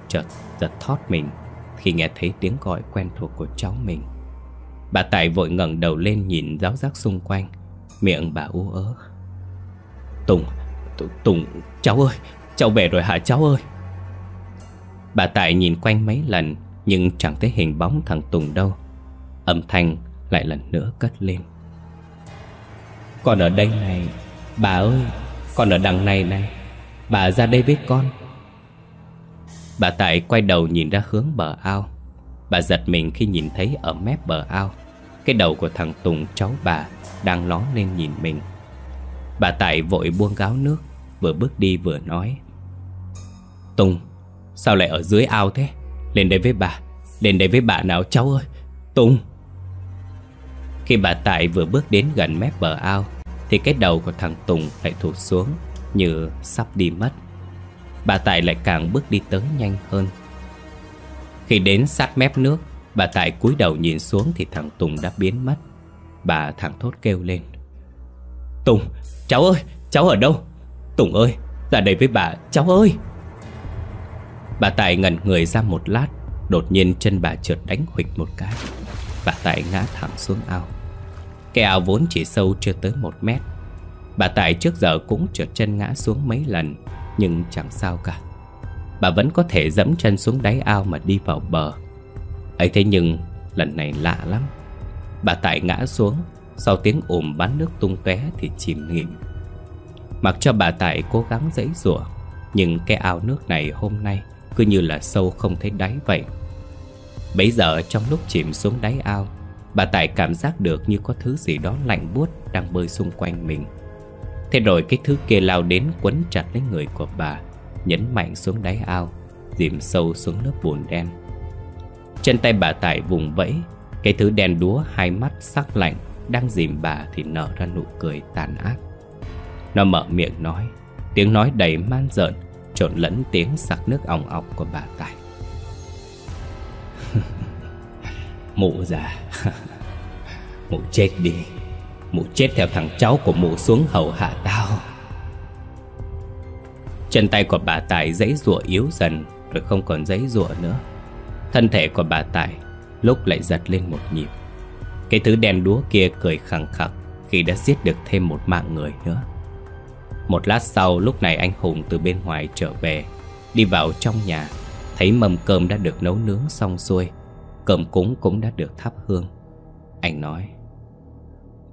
Chợt giật thót mình Khi nghe thấy tiếng gọi quen thuộc của cháu mình. Bà Tài vội ngẩng đầu lên nhìn giáo giác xung quanh, Miệng bà ú ớ. Tùng Tùng, Cháu ơi, Cháu về rồi hả cháu ơi? Bà Tài nhìn quanh mấy lần, Nhưng chẳng thấy hình bóng thằng Tùng đâu. Âm thanh lại lần nữa cất lên. Con ở đây này. Bà ơi, Con ở đằng này này. Bà ra đây với con. Bà Tại quay đầu nhìn ra hướng bờ ao. Bà giật mình khi nhìn thấy ở mép bờ ao, Cái đầu của thằng Tùng cháu bà Đang ló lên nhìn mình. Bà Tại vội buông gáo nước, Vừa bước đi vừa nói. Tùng, Sao lại ở dưới ao thế? Lên đây với bà, Lên đây với bà nào, cháu ơi. Tùng. Khi bà Tại vừa bước đến gần mép bờ ao Thì cái đầu của thằng Tùng lại thụt xuống Như sắp đi mất. Bà Tại lại càng bước đi tới nhanh hơn. Khi đến sát mép nước Bà Tại cúi đầu nhìn xuống Thì thằng Tùng đã biến mất. Bà thẳng thốt kêu lên. Tùng, cháu ơi, cháu ở đâu? Tùng ơi, ra đây với bà, cháu ơi! Bà Tại ngẩn người ra một lát Đột nhiên chân bà trượt đánh huỵch một cái. Bà Tại ngã thẳng xuống ao. Cái ao vốn chỉ sâu chưa tới một mét. Bà Tại trước giờ cũng trượt chân ngã xuống mấy lần, Nhưng chẳng sao cả. Bà vẫn có thể dẫm chân xuống đáy ao mà đi vào bờ. Ấy thế nhưng, lần này lạ lắm. Bà Tại ngã xuống, Sau tiếng ồm bắn nước tung tóe thì chìm nghỉm. Mặc cho bà Tại cố gắng dãy rủa, Nhưng cái ao nước này hôm nay Cứ như là sâu không thấy đáy vậy. Bấy giờ trong lúc chìm xuống đáy ao Bà Tài cảm giác được như có thứ gì đó lạnh buốt Đang bơi xung quanh mình. Thế rồi cái thứ kia lao đến quấn chặt lấy người của bà, Nhấn mạnh xuống đáy ao, Dìm sâu xuống lớp bùn đen. Chân tay bà Tài vùng vẫy, Cái thứ đen đúa hai mắt sắc lạnh Đang dìm bà thì nở ra nụ cười tàn ác. Nó mở miệng nói, Tiếng nói đầy man rợn, Trộn lẫn tiếng sặc nước ong ọc của bà Tài. Mụ già. Mụ chết đi. Mụ chết theo thằng cháu của mụ xuống hầu hạ tao. Chân tay của bà Tài dãy rụa yếu dần, Rồi không còn dãy rụa nữa. Thân thể của bà Tài Lúc lại giật lên một nhịp. Cái thứ đen đúa kia cười khẳng khặc Khi đã giết được thêm một mạng người nữa. Một lát sau, lúc này anh Hùng từ bên ngoài trở về, Đi vào trong nhà, Thấy mâm cơm đã được nấu nướng xong xuôi. Cơm cúng cũng đã được thắp hương. Anh nói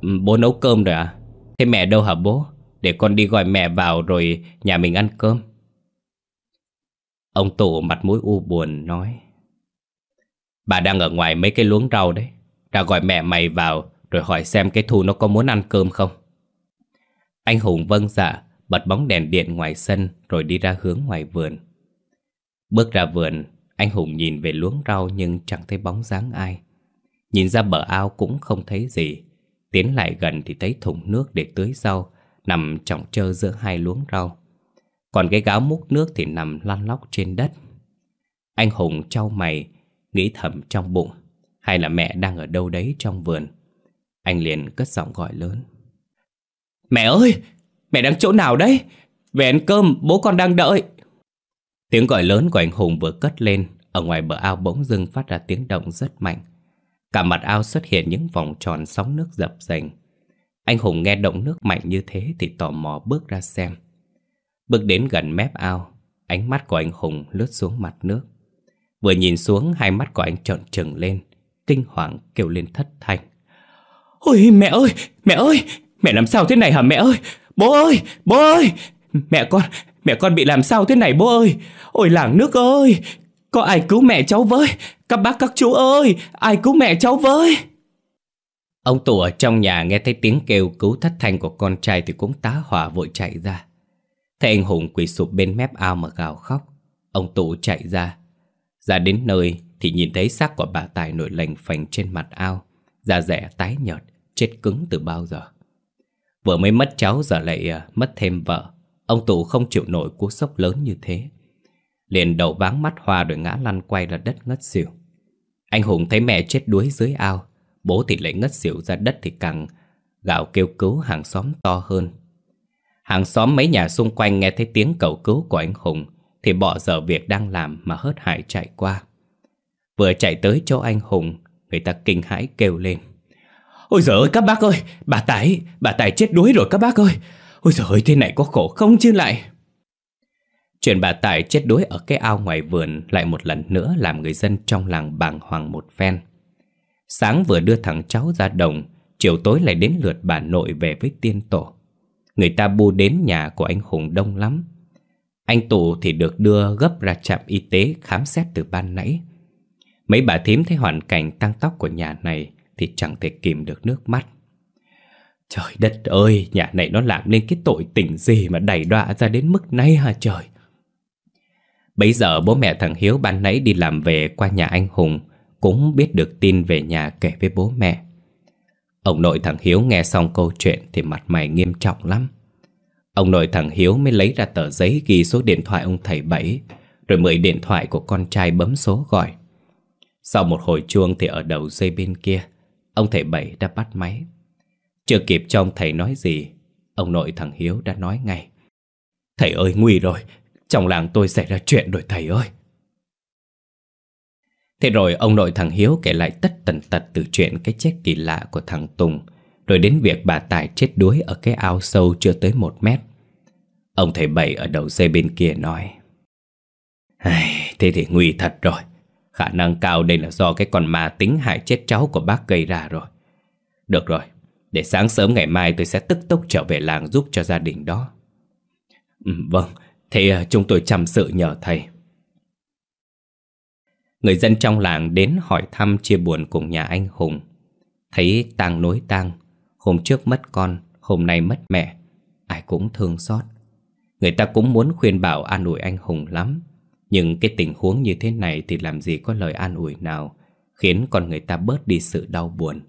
ừ, Bố nấu cơm rồi à? Thế mẹ đâu hả bố? Để con đi gọi mẹ vào rồi nhà mình ăn cơm. Ông Tụ mặt mũi u buồn nói, Bà đang ở ngoài mấy cái luống rau đấy. Ra gọi mẹ mày vào Rồi hỏi xem cái Thu nó có muốn ăn cơm không. Anh Hùng vâng dạ Bật bóng đèn điện ngoài sân Rồi đi ra hướng ngoài vườn. Bước ra vườn anh Hùng nhìn về luống rau Nhưng chẳng thấy bóng dáng ai. Nhìn ra bờ ao cũng không thấy gì. Tiến lại gần thì thấy thùng nước để tưới rau, Nằm trọng trơ giữa hai luống rau. Còn cái gáo múc nước thì nằm lăn lóc trên đất. Anh Hùng trao mày, Nghĩ thầm trong bụng, Hay là mẹ đang ở đâu đấy trong vườn? Anh liền cất giọng gọi lớn. Mẹ ơi, Mẹ đang chỗ nào đấy? Về ăn cơm, bố con đang đợi. Tiếng gọi lớn của anh Hùng vừa cất lên Ở ngoài bờ ao bỗng dưng phát ra tiếng động rất mạnh. Cả mặt ao xuất hiện những vòng tròn sóng nước dập dềnh. Anh Hùng nghe động nước mạnh như thế Thì tò mò bước ra xem. Bước đến gần mép ao Ánh mắt của anh Hùng lướt xuống mặt nước. Vừa nhìn xuống hai mắt của anh trợn trừng lên Kinh hoàng kêu lên thất thanh. Ôi mẹ ơi, mẹ ơi Mẹ làm sao thế này hả mẹ ơi? Bố ơi, bố ơi! Mẹ con, mẹ con bị làm sao thế này bố ơi? Ôi làng nước ơi, Có ai cứu mẹ cháu với? Các bác, các chú ơi, Ai cứu mẹ cháu với? Ông Tụ ở trong nhà nghe thấy tiếng kêu cứu thất thanh của con trai Thì cũng tá hỏa vội chạy ra. Thấy anh Hùng quỳ sụp bên mép ao mà gào khóc, Ông Tụ chạy ra. Ra đến nơi Thì nhìn thấy xác của bà Tài nổi lềnh phành trên mặt ao, Da rẻ tái nhợt, Chết cứng từ bao giờ. Vừa mới mất cháu giờ lại à, mất thêm vợ. Ông Tụ không chịu nổi cú sốc lớn như thế. Liền đầu váng mắt hoa rồi ngã lăn quay ra đất ngất xỉu. Anh Hùng thấy mẹ chết đuối dưới ao Bố thì lại ngất xỉu ra đất thì càng Gạo kêu cứu hàng xóm to hơn. Hàng xóm mấy nhà xung quanh nghe thấy tiếng cầu cứu của anh Hùng Thì bỏ dở việc đang làm mà hớt hải chạy qua. Vừa chạy tới chỗ anh Hùng Người ta kinh hãi kêu lên. Ôi giời ơi các bác ơi Bà Tài, bà Tài chết đuối rồi các bác ơi. Ôi giời ơi, thế này có khổ không chứ lại? Chuyện bà Tài chết đuối ở cái ao ngoài vườn Lại một lần nữa làm người dân trong làng bàng hoàng một phen. Sáng vừa đưa thằng cháu ra đồng, Chiều tối lại đến lượt bà nội về với tiên tổ. Người ta bu đến nhà của anh Hùng đông lắm. Anh Tụ thì được đưa gấp ra trạm y tế khám xét từ ban nãy. Mấy bà thím thấy hoàn cảnh tăng tóc của nhà này Thì chẳng thể kìm được nước mắt. Trời đất ơi, nhà này nó làm nên cái tội tình gì mà đẩy đọa ra đến mức này hả trời? Bây giờ bố mẹ thằng Hiếu ban nãy đi làm về qua nhà anh Hùng Cũng biết được tin về nhà kể với bố mẹ. Ông nội thằng Hiếu nghe xong câu chuyện thì mặt mày nghiêm trọng lắm. Ông nội thằng Hiếu mới lấy ra tờ giấy ghi số điện thoại ông thầy Bảy Rồi mời điện thoại của con trai bấm số gọi. Sau một hồi chuông thì ở đầu dây bên kia Ông thầy Bảy đã bắt máy. Chưa kịp cho ông thầy nói gì, Ông nội thằng Hiếu đã nói ngay. Thầy ơi, nguy rồi, Trong làng tôi xảy ra chuyện rồi thầy ơi. Thế rồi ông nội thằng Hiếu kể lại tất tần tật từ chuyện cái chết kỳ lạ của thằng Tùng, Rồi đến việc bà Tài chết đuối ở cái ao sâu chưa tới một mét. Ông thầy Bảy ở đầu dây bên kia nói Thế thì nguy thật rồi. Khả năng cao đây là do cái con ma tính hại chết cháu của bác gây ra rồi. Được rồi để sáng sớm ngày mai tôi sẽ tức tốc trở về làng giúp cho gia đình đó. Ừ, Vâng Thế ờ, chúng tôi chăm sự nhờ thầy. Người dân trong làng đến hỏi thăm chia buồn cùng nhà anh Hùng. Thấy tang nối tang Hôm trước mất con Hôm nay mất mẹ Ai cũng thương xót. Người ta cũng muốn khuyên bảo an ủi anh Hùng lắm. Nhưng cái tình huống như thế này Thì làm gì có lời an ủi nào Khiến con người ta bớt đi sự đau buồn.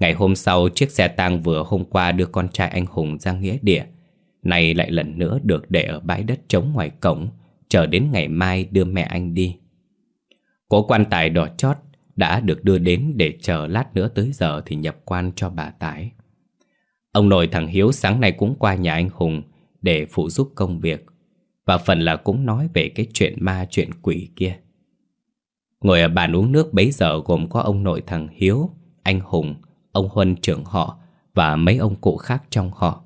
Ngày hôm sau Chiếc xe tang vừa hôm qua đưa con trai anh Hùng ra nghĩa địa Nay lại lần nữa được để ở bãi đất trống ngoài cổng Chờ đến ngày mai đưa mẹ anh đi Cố quan tài đỏ chót đã được đưa đến để chờ lát nữa tới giờ thì nhập quan cho bà Tái. Ông nội thằng Hiếu sáng nay cũng qua nhà anh Hùng để phụ giúp công việc và phần là cũng nói về cái chuyện ma chuyện quỷ kia. Ngồi ở bàn uống nước bấy giờ gồm có ông nội thằng Hiếu, anh Hùng, ông Huân trưởng họ và mấy ông cụ khác trong họ.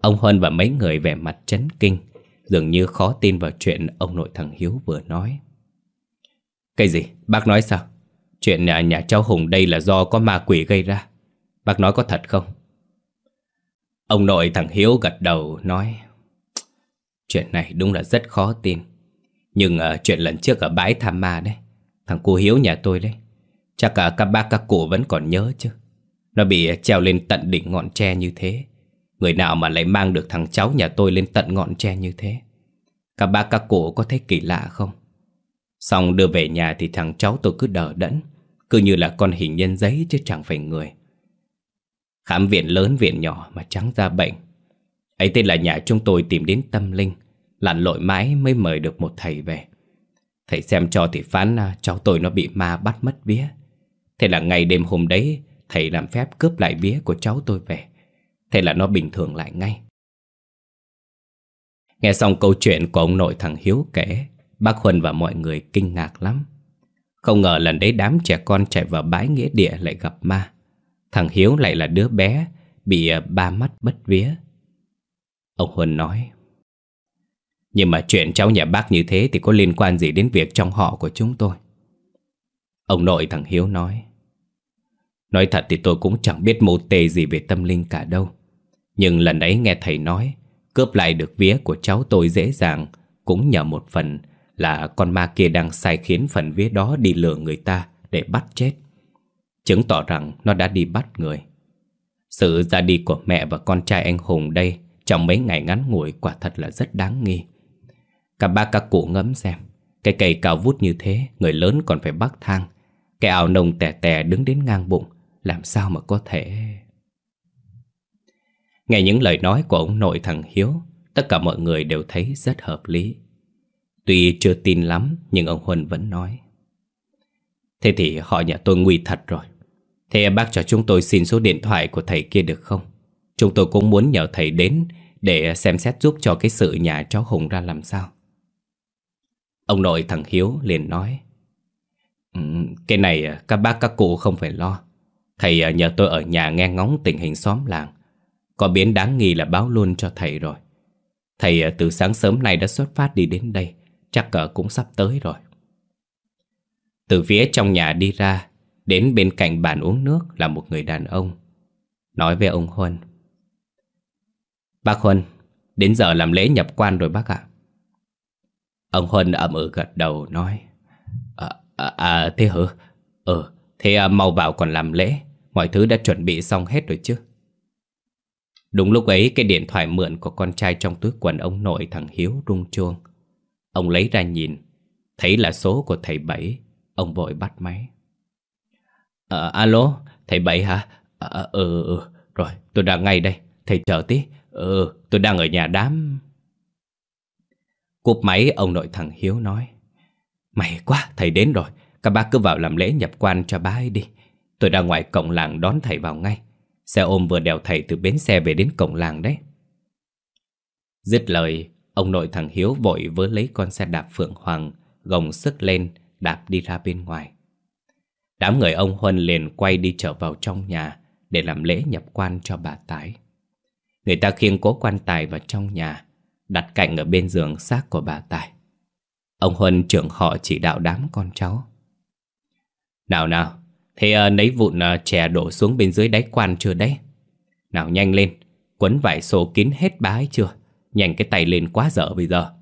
Ông Huân và mấy người vẻ mặt chấn kinh, dường như khó tin vào chuyện ông nội thằng Hiếu vừa nói. Cái gì? Bác nói sao? Chuyện nhà, nhà cháu Hùng đây là do có ma quỷ gây ra. Bác nói có thật không? Ông nội thằng Hiếu gật đầu nói Chuyện này đúng là rất khó tin Nhưng uh, chuyện lần trước ở bãi tham ma đấy Thằng cô Hiếu nhà tôi đấy Chắc cả các bác các cụ vẫn còn nhớ chứ nó bị treo lên tận đỉnh ngọn tre như thế. Người nào mà lại mang được thằng cháu nhà tôi lên tận ngọn tre như thế? Các bác, các cụ có thấy kỳ lạ không? Xong đưa về nhà thì thằng cháu tôi cứ đờ đẫn, Cứ như là con hình nhân giấy chứ chẳng phải người. Khám viện lớn, viện nhỏ mà trắng ra bệnh. Ấy tên là nhà chúng tôi tìm đến tâm linh, Lặn lội mãi mới mời được một thầy về. Thầy xem cho thì phán à, cháu tôi nó bị ma bắt mất vía. Thế là ngày đêm hôm đấy Thầy làm phép cướp lại vía của cháu tôi về. Thế là nó bình thường lại ngay. Nghe xong câu chuyện của ông nội thằng Hiếu kể, Bác Huân và mọi người kinh ngạc lắm. Không ngờ lần đấy đám trẻ con chạy vào bãi nghĩa địa lại gặp ma. Thằng Hiếu lại là đứa bé Bị à, ba mắt bất vía. Ông Huân nói, Nhưng mà chuyện cháu nhà bác như thế Thì có liên quan gì đến việc trong họ của chúng tôi? Ông nội thằng Hiếu nói Nói thật thì tôi cũng chẳng biết mô tê gì về tâm linh cả đâu Nhưng lần ấy nghe thầy nói Cướp lại được vía của cháu tôi dễ dàng Cũng nhờ một phần là con ma kia đang sai khiến phần vía đó đi lừa người ta để bắt chết. Chứng tỏ rằng nó đã đi bắt người. Sự ra đi của mẹ và con trai anh Hùng đây trong mấy ngày ngắn ngủi quả thật là rất đáng nghi. Cả ba các cụ ngẫm xem, Cái cây cao vút như thế Người lớn còn phải bắt thang Cái áo nồng tè tè đứng đến ngang bụng làm sao mà có thể? Nghe những lời nói của ông nội thằng Hiếu Tất cả mọi người đều thấy rất hợp lý. Tuy chưa tin lắm Nhưng ông Huân vẫn nói. Thế thì họ nhà tôi nguy thật rồi. Thế bác cho chúng tôi xin số điện thoại của thầy kia được không? Chúng tôi cũng muốn nhờ thầy đến Để xem xét giúp cho cái sự nhà cháu Hùng ra làm sao. Ông nội thằng Hiếu liền nói. Um, Cái này các bác các cụ không phải lo. Thầy à, nhờ tôi ở nhà nghe ngóng tình hình xóm làng. Có biến đáng nghi là báo luôn cho thầy rồi. Thầy à, từ sáng sớm nay đã xuất phát đi đến đây Chắc à, cũng sắp tới rồi. Từ phía trong nhà đi ra Đến bên cạnh bàn uống nước là một người đàn ông Nói với ông Huân. Bác Huân Đến giờ làm lễ nhập quan rồi bác ạ. Ông Huân ậm ừ gật đầu nói À, à, à thế hả Ừ Thế à, mau vào còn làm lễ. Mọi thứ đã chuẩn bị xong hết rồi chứ? Đúng lúc ấy cái điện thoại mượn của con trai trong túi quần ông nội thằng Hiếu rung chuông. Ông lấy ra nhìn. Thấy là số của thầy Bảy. Ông vội bắt máy. À, Alo thầy Bảy hả? À, Ừ ừ Rồi tôi đang ngay đây. Thầy chờ tí. Ừ, ừ tôi đang ở nhà đám. Cúp máy ông nội thằng Hiếu nói. May quá thầy đến rồi. Các bác cứ vào làm lễ nhập quan cho bá ấy đi. Tôi ra ngoài cổng làng đón thầy vào ngay. Xe ôm vừa đèo thầy từ bến xe về đến cổng làng đấy. Dứt lời, Ông nội thằng Hiếu vội vớ lấy con xe đạp Phượng Hoàng, Gồng sức lên, đạp đi ra bên ngoài. Đám người ông Huân liền quay đi trở vào trong nhà Để làm lễ nhập quan cho bà Tái. Người ta khiêng cố quan tài vào trong nhà, Đặt cạnh ở bên giường xác của bà Tài Ông Huân trưởng họ chỉ đạo đám con cháu. Nào nào. Thế ờ, uh, nấy vụn uh, chè đổ xuống bên dưới đáy quan chưa đấy? Nào nhanh lên. Quấn vải sổ kín hết bái chưa? Nhanh cái tay lên quá dở bây giờ.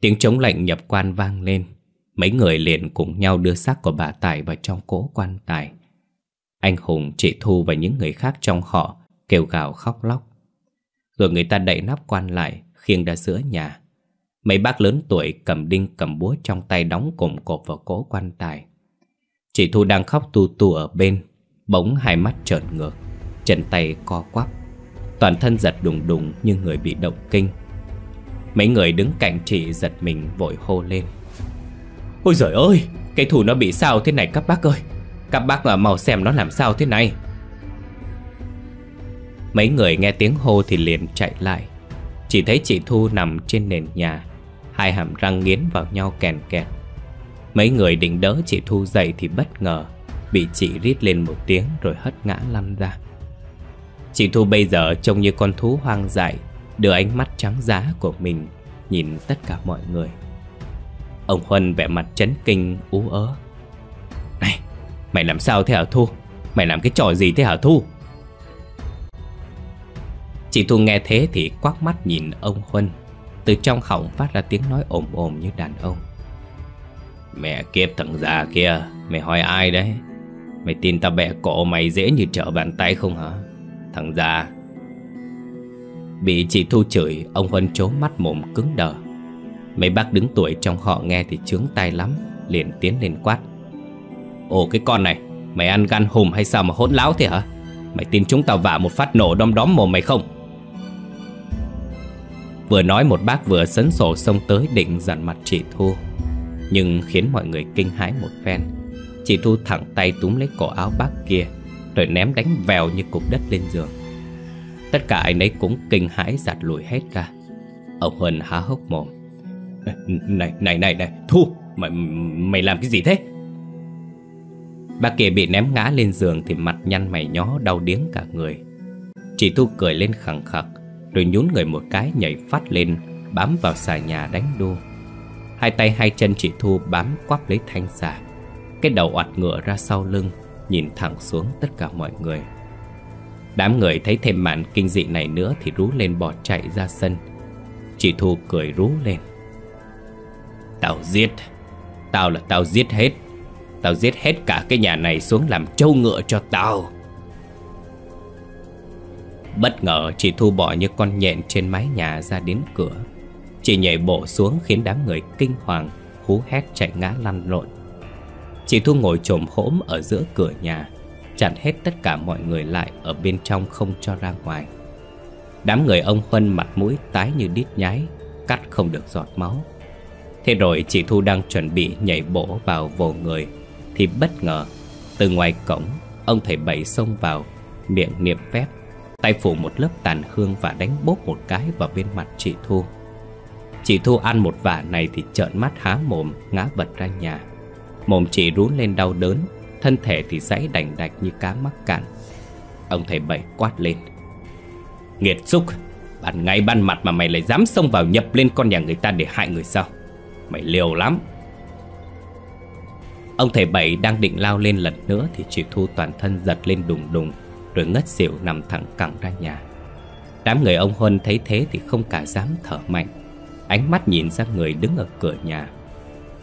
Tiếng chống lạnh nhập quan vang lên. Mấy người liền cùng nhau đưa xác của bà Tài vào trong cỗ quan tài. Anh Hùng, chị Thu và những người khác trong họ kêu gào khóc lóc. Rồi người ta đậy nắp quan lại Khiêng ra giữa nhà. Mấy bác lớn tuổi cầm đinh cầm búa trong tay đóng cồm cột vào cố quan tài. Chị Thu đang khóc tu tu ở bên, Bỗng hai mắt trợn ngược, Chân tay co quắp. Toàn thân giật đùng đùng như người bị động kinh. Mấy người đứng cạnh chị giật mình vội hô lên. Ôi giời ơi, Cái thù nó bị sao thế này các bác ơi? Các bác mà mau xem nó làm sao thế này. Mấy người nghe tiếng hô thì liền chạy lại. Chỉ thấy chị Thu nằm trên nền nhà Hai hàm răng nghiến vào nhau kèn kẹt. Mấy người định đỡ chị Thu dậy thì bất ngờ, Bị chị rít lên một tiếng rồi hất ngã lăn ra. Chị Thu bây giờ trông như con thú hoang dại, Đưa ánh mắt trắng giá của mình Nhìn tất cả mọi người. Ông Huân vẻ mặt chấn kinh, ú ớ. Này, Mày làm sao thế hả Thu? Mày làm cái trò gì thế hả Thu? Chị Thu nghe thế thì quắc mắt nhìn ông Huân. Từ trong họng phát ra tiếng nói ồm ồm như đàn ông. Mẹ kiếp thằng già kia, Mày hỏi ai đấy? Mày tin tao bẻ cổ mày dễ như trở bàn tay không hả? Thằng già. Bị chị Thu chửi, Ông Huân trố mắt mồm cứng đờ. Mấy bác đứng tuổi trong họ nghe thì chướng tay lắm, Liền tiến lên quát. Ồ, cái con này, Mày ăn gan hùm hay sao mà hỗn láo thế hả? Mày tin chúng tao vả một phát nổ đom đóm mồm mày không? Vừa nói một bác vừa sấn sổ xông tới định dặn mặt chị Thu. Nhưng khiến mọi người kinh hãi một phen. Chị Thu thẳng tay túm lấy cổ áo bác kia Rồi ném đánh vèo như cục đất lên giường. Tất cả anh ấy cũng kinh hãi giặt lùi hết ra. Ông Huân há hốc mồm. Này này này này Thu Mày, mày làm cái gì thế? Bác kia bị ném ngã lên giường Thì mặt nhăn mày nhó đau điếng cả người. Chị Thu cười lên khẳng khặc rồi nhún người một cái nhảy phát lên, Bám vào xà nhà đánh đu Hai tay hai chân chị Thu bám quắp lấy thanh xà. Cái đầu oặt ngựa ra sau lưng, Nhìn thẳng xuống tất cả mọi người. Đám người thấy thêm màn kinh dị này nữa Thì rú lên bỏ chạy ra sân. Chị Thu cười rú lên. Tao giết. Tao là tao giết hết. Tao giết hết cả cái nhà này xuống làm trâu ngựa cho tao. Bất ngờ chị Thu bỏ như con nhện trên mái nhà ra đến cửa. Chị nhảy bộ xuống khiến đám người kinh hoàng, Hú hét chạy ngã lăn lộn. Chị Thu ngồi trồm hỗm ở giữa cửa nhà, Chặn hết tất cả mọi người lại Ở bên trong không cho ra ngoài. Đám người ông Huân mặt mũi tái như đít nhái, Cắt không được giọt máu. Thế rồi chị Thu đang chuẩn bị nhảy bổ vào vồ người, Thì bất ngờ, Từ ngoài cổng, Ông thầy bảy xông vào, Miệng niệm phép. Tay phủ một lớp tàn hương và đánh bốp một cái vào bên mặt chị Thu. Chị Thu ăn một vả này thì trợn mắt há mồm, ngã vật ra nhà. Mồm chị rún lên đau đớn, Thân thể thì dãy đành đạch như cá mắc cạn. Ông thầy bảy quát lên. Nghiệt xúc Bạn ngay ban mặt mà mày lại dám xông vào nhập lên con nhà người ta để hại người sao? Mày liều lắm. Ông thầy bảy đang định lao lên lần nữa Thì chị Thu toàn thân giật lên đùng đùng. Rồi ngất xỉu nằm thẳng cẳng ra nhà. Đám người ông Huân thấy thế thì không cả dám thở mạnh. Ánh mắt nhìn ra người đứng ở cửa nhà.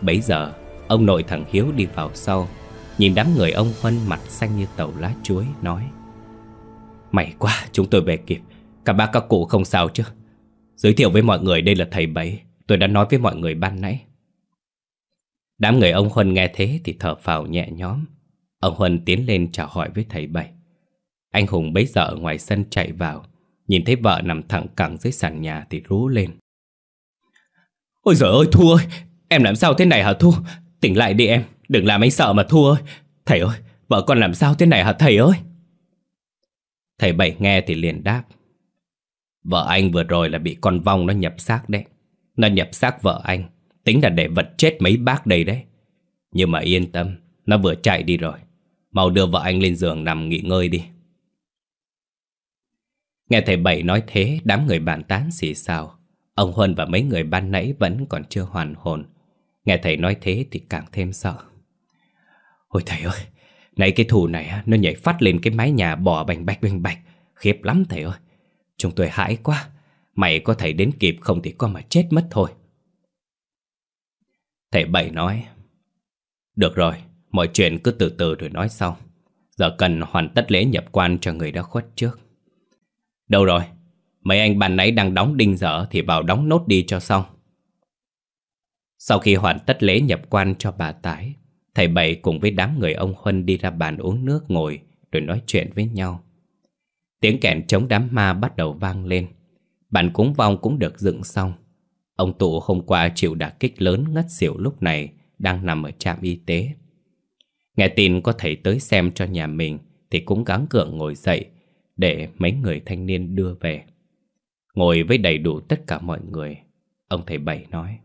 Bấy giờ, Ông nội thằng Hiếu đi vào sau, Nhìn đám người ông Huân mặt xanh như tàu lá chuối, Nói, May quá, chúng tôi về kịp. Cả ba các cụ không sao chứ? Giới thiệu với mọi người đây là thầy Bảy, Tôi đã nói với mọi người ban nãy. Đám người ông Huân nghe thế Thì thở phào nhẹ nhõm. Ông Huân tiến lên chào hỏi với thầy Bảy. Anh Hùng bấy giờ ở ngoài sân chạy vào. Nhìn thấy vợ nằm thẳng cẳng dưới sàn nhà Thì rú lên. Ôi giời ơi, Thu ơi, Em làm sao thế này hả Thu? Tỉnh lại đi em, Đừng làm anh sợ mà Thu ơi. Thầy ơi, Vợ con làm sao thế này hả thầy ơi? Thầy Bảy nghe thì liền đáp. Vợ anh vừa rồi là bị con vong nó nhập xác đấy. Nó nhập xác vợ anh, Tính là để vật chết mấy bác đây đấy. Nhưng mà yên tâm, Nó vừa chạy đi rồi. Mau đưa vợ anh lên giường nằm nghỉ ngơi đi. Nghe thầy Bảy nói thế, Đám người bàn tán xì xào. Ông Huân và mấy người ban nãy vẫn còn chưa hoàn hồn. Nghe thầy nói thế thì càng thêm sợ. Ôi thầy ơi, Nãy cái thù này nó nhảy phát lên cái mái nhà bò bành bạch bành bạch. Khiếp lắm thầy ơi. Chúng tôi hãi quá. Mày có thầy đến kịp không thì con mà chết mất thôi. Thầy Bảy nói, Được rồi, Mọi chuyện cứ từ từ rồi nói sau. Giờ cần hoàn tất lễ nhập quan cho người đã khuất trước. Đâu rồi? Mấy anh bạn nãy đang đóng đinh dở Thì vào đóng nốt đi cho xong. Sau khi hoàn tất lễ nhập quan cho bà Tái, Thầy Bảy cùng với đám người ông Huân đi ra bàn uống nước ngồi Rồi nói chuyện với nhau. Tiếng kèn chống đám ma bắt đầu vang lên. Bàn cúng vong cũng được dựng xong. Ông Tụ hôm qua chịu đả kích lớn ngất xỉu lúc này Đang nằm ở trạm y tế. Nghe tin có thầy tới xem cho nhà mình Thì cũng gắng cường ngồi dậy để mấy người thanh niên đưa về. Ngồi với đầy đủ tất cả mọi người, Ông thầy Bảy nói.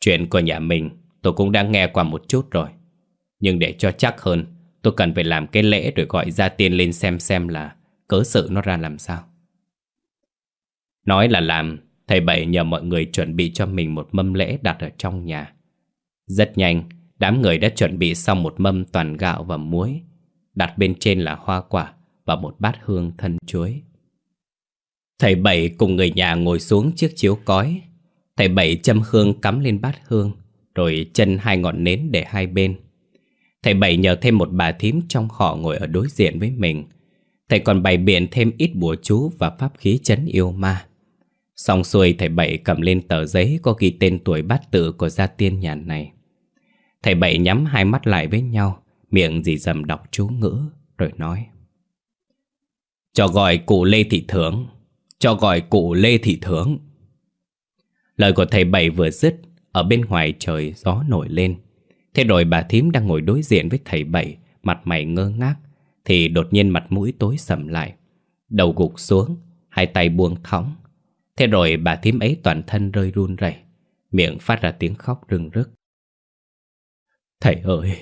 Chuyện của nhà mình, tôi cũng đã nghe qua một chút rồi. Nhưng để cho chắc hơn, Tôi cần phải làm cái lễ rồi gọi ra tiên lên xem xem là Cớ sự nó ra làm sao. Nói là làm, Thầy Bảy nhờ mọi người chuẩn bị cho mình một mâm lễ đặt ở trong nhà. Rất nhanh, Đám người đã chuẩn bị xong một mâm toàn gạo và muối, Đặt bên trên là hoa quả. Và một bát hương thân chuối. Thầy Bảy cùng người nhà ngồi xuống chiếc chiếu cói. Thầy Bảy châm hương cắm lên bát hương, Rồi chân hai ngọn nến để hai bên. Thầy Bảy nhờ thêm một bà thím trong họ ngồi ở đối diện với mình. Thầy còn bày biện thêm ít bùa chú và pháp khí chấn yêu ma. Xong xuôi, thầy Bảy cầm lên tờ giấy có ghi tên tuổi bát tự của gia tiên nhà này. Thầy Bảy nhắm hai mắt lại với nhau, Miệng dì dầm đọc chú ngữ, Rồi nói. Cho gọi cụ Lê Thị Thưởng. Cho gọi cụ Lê Thị Thưởng. Lời của thầy Bảy vừa dứt, Ở bên ngoài trời gió nổi lên. Thế rồi bà thím đang ngồi đối diện với thầy Bảy, Mặt mày ngơ ngác, Thì đột nhiên mặt mũi tối sầm lại. Đầu gục xuống, Hai tay buông thõng. Thế rồi bà thím ấy toàn thân rơi run rẩy, Miệng phát ra tiếng khóc rưng rức. Thầy ơi,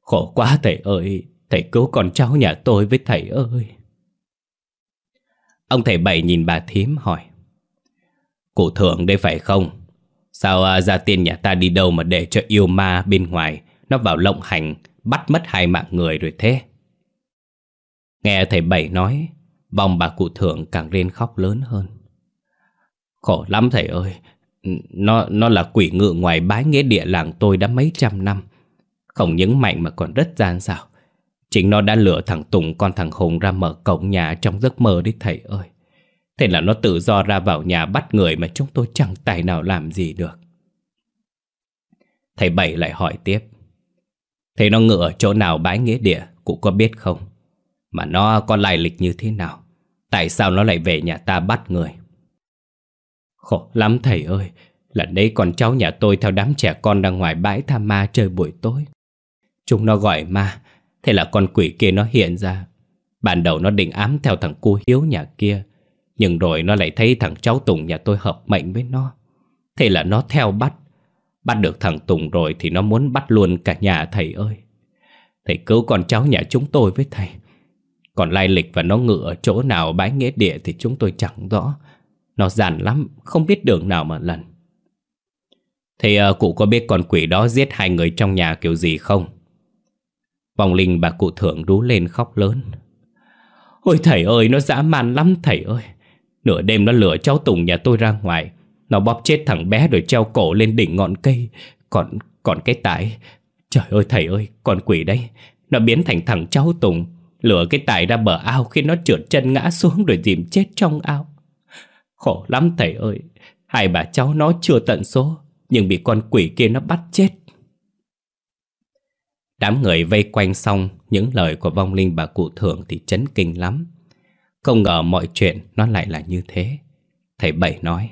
Khổ quá thầy ơi, Thầy cứu con cháu nhà tôi với thầy ơi. Ông thầy Bảy nhìn bà thím hỏi. Cụ thượng đây phải không? Sao ra gia tiên nhà ta đi đâu mà để cho yêu ma bên ngoài? Nó vào lộng hành, Bắt mất hai mạng người rồi thế. Nghe thầy Bảy nói, Vòng bà cụ thượng càng lên khóc lớn hơn. Khổ lắm thầy ơi, Nó nó là quỷ ngự ngoài bái nghĩa địa làng tôi đã mấy trăm năm. Không những mạnh mà còn rất gian xảo. Chính nó đã lừa thằng Tùng con thằng Hùng ra mở cổng nhà trong giấc mơ đấy thầy ơi Thế là nó tự do ra vào nhà bắt người mà chúng tôi chẳng tài nào làm gì được. Thầy Bảy lại hỏi tiếp. Thế nó ngựa ở chỗ nào bãi nghĩa địa, cụ có biết không? Mà nó có lai lịch như thế nào? Tại sao nó lại về nhà ta bắt người? Khổ lắm thầy ơi, lần đấy con cháu nhà tôi theo đám trẻ con ra ngoài bãi tham ma chơi buổi tối. Chúng nó gọi ma, thế là con quỷ kia nó hiện ra. Ban đầu nó định ám theo thằng cu hiếu nhà kia, nhưng rồi nó lại thấy thằng cháu Tùng nhà tôi hợp mệnh với nó. Thế là nó theo bắt. Bắt được thằng Tùng rồi thì nó muốn bắt luôn cả nhà thầy ơi. Thầy cứu con cháu nhà chúng tôi với thầy. Còn lai lịch và nó ngựa ở chỗ nào bãi nghĩa địa thì chúng tôi chẳng rõ. Nó giản lắm, không biết đường nào mà lần. thầy uh, ờ, cụ có biết con quỷ đó giết hai người trong nhà kiểu gì không? Vòng linh bà cụ thượng rú lên khóc lớn. Ôi thầy ơi, nó dã man lắm thầy ơi. Nửa đêm nó lửa cháu Tùng nhà tôi ra ngoài. Nó bóp chết thằng bé rồi treo cổ lên đỉnh ngọn cây. Còn còn cái tải... Trời ơi thầy ơi, con quỷ đấy. Nó biến thành thằng cháu Tùng. Lửa cái tải ra bờ ao khi nó trượt chân ngã xuống rồi dìm chết trong ao. Khổ lắm thầy ơi. Hai bà cháu nó chưa tận số. Nhưng bị con quỷ kia nó bắt chết. Đám người vây quanh xong những lời của vong linh bà cụ thượng thì chấn kinh lắm. Không ngờ mọi chuyện nó lại là như thế. Thầy Bảy nói.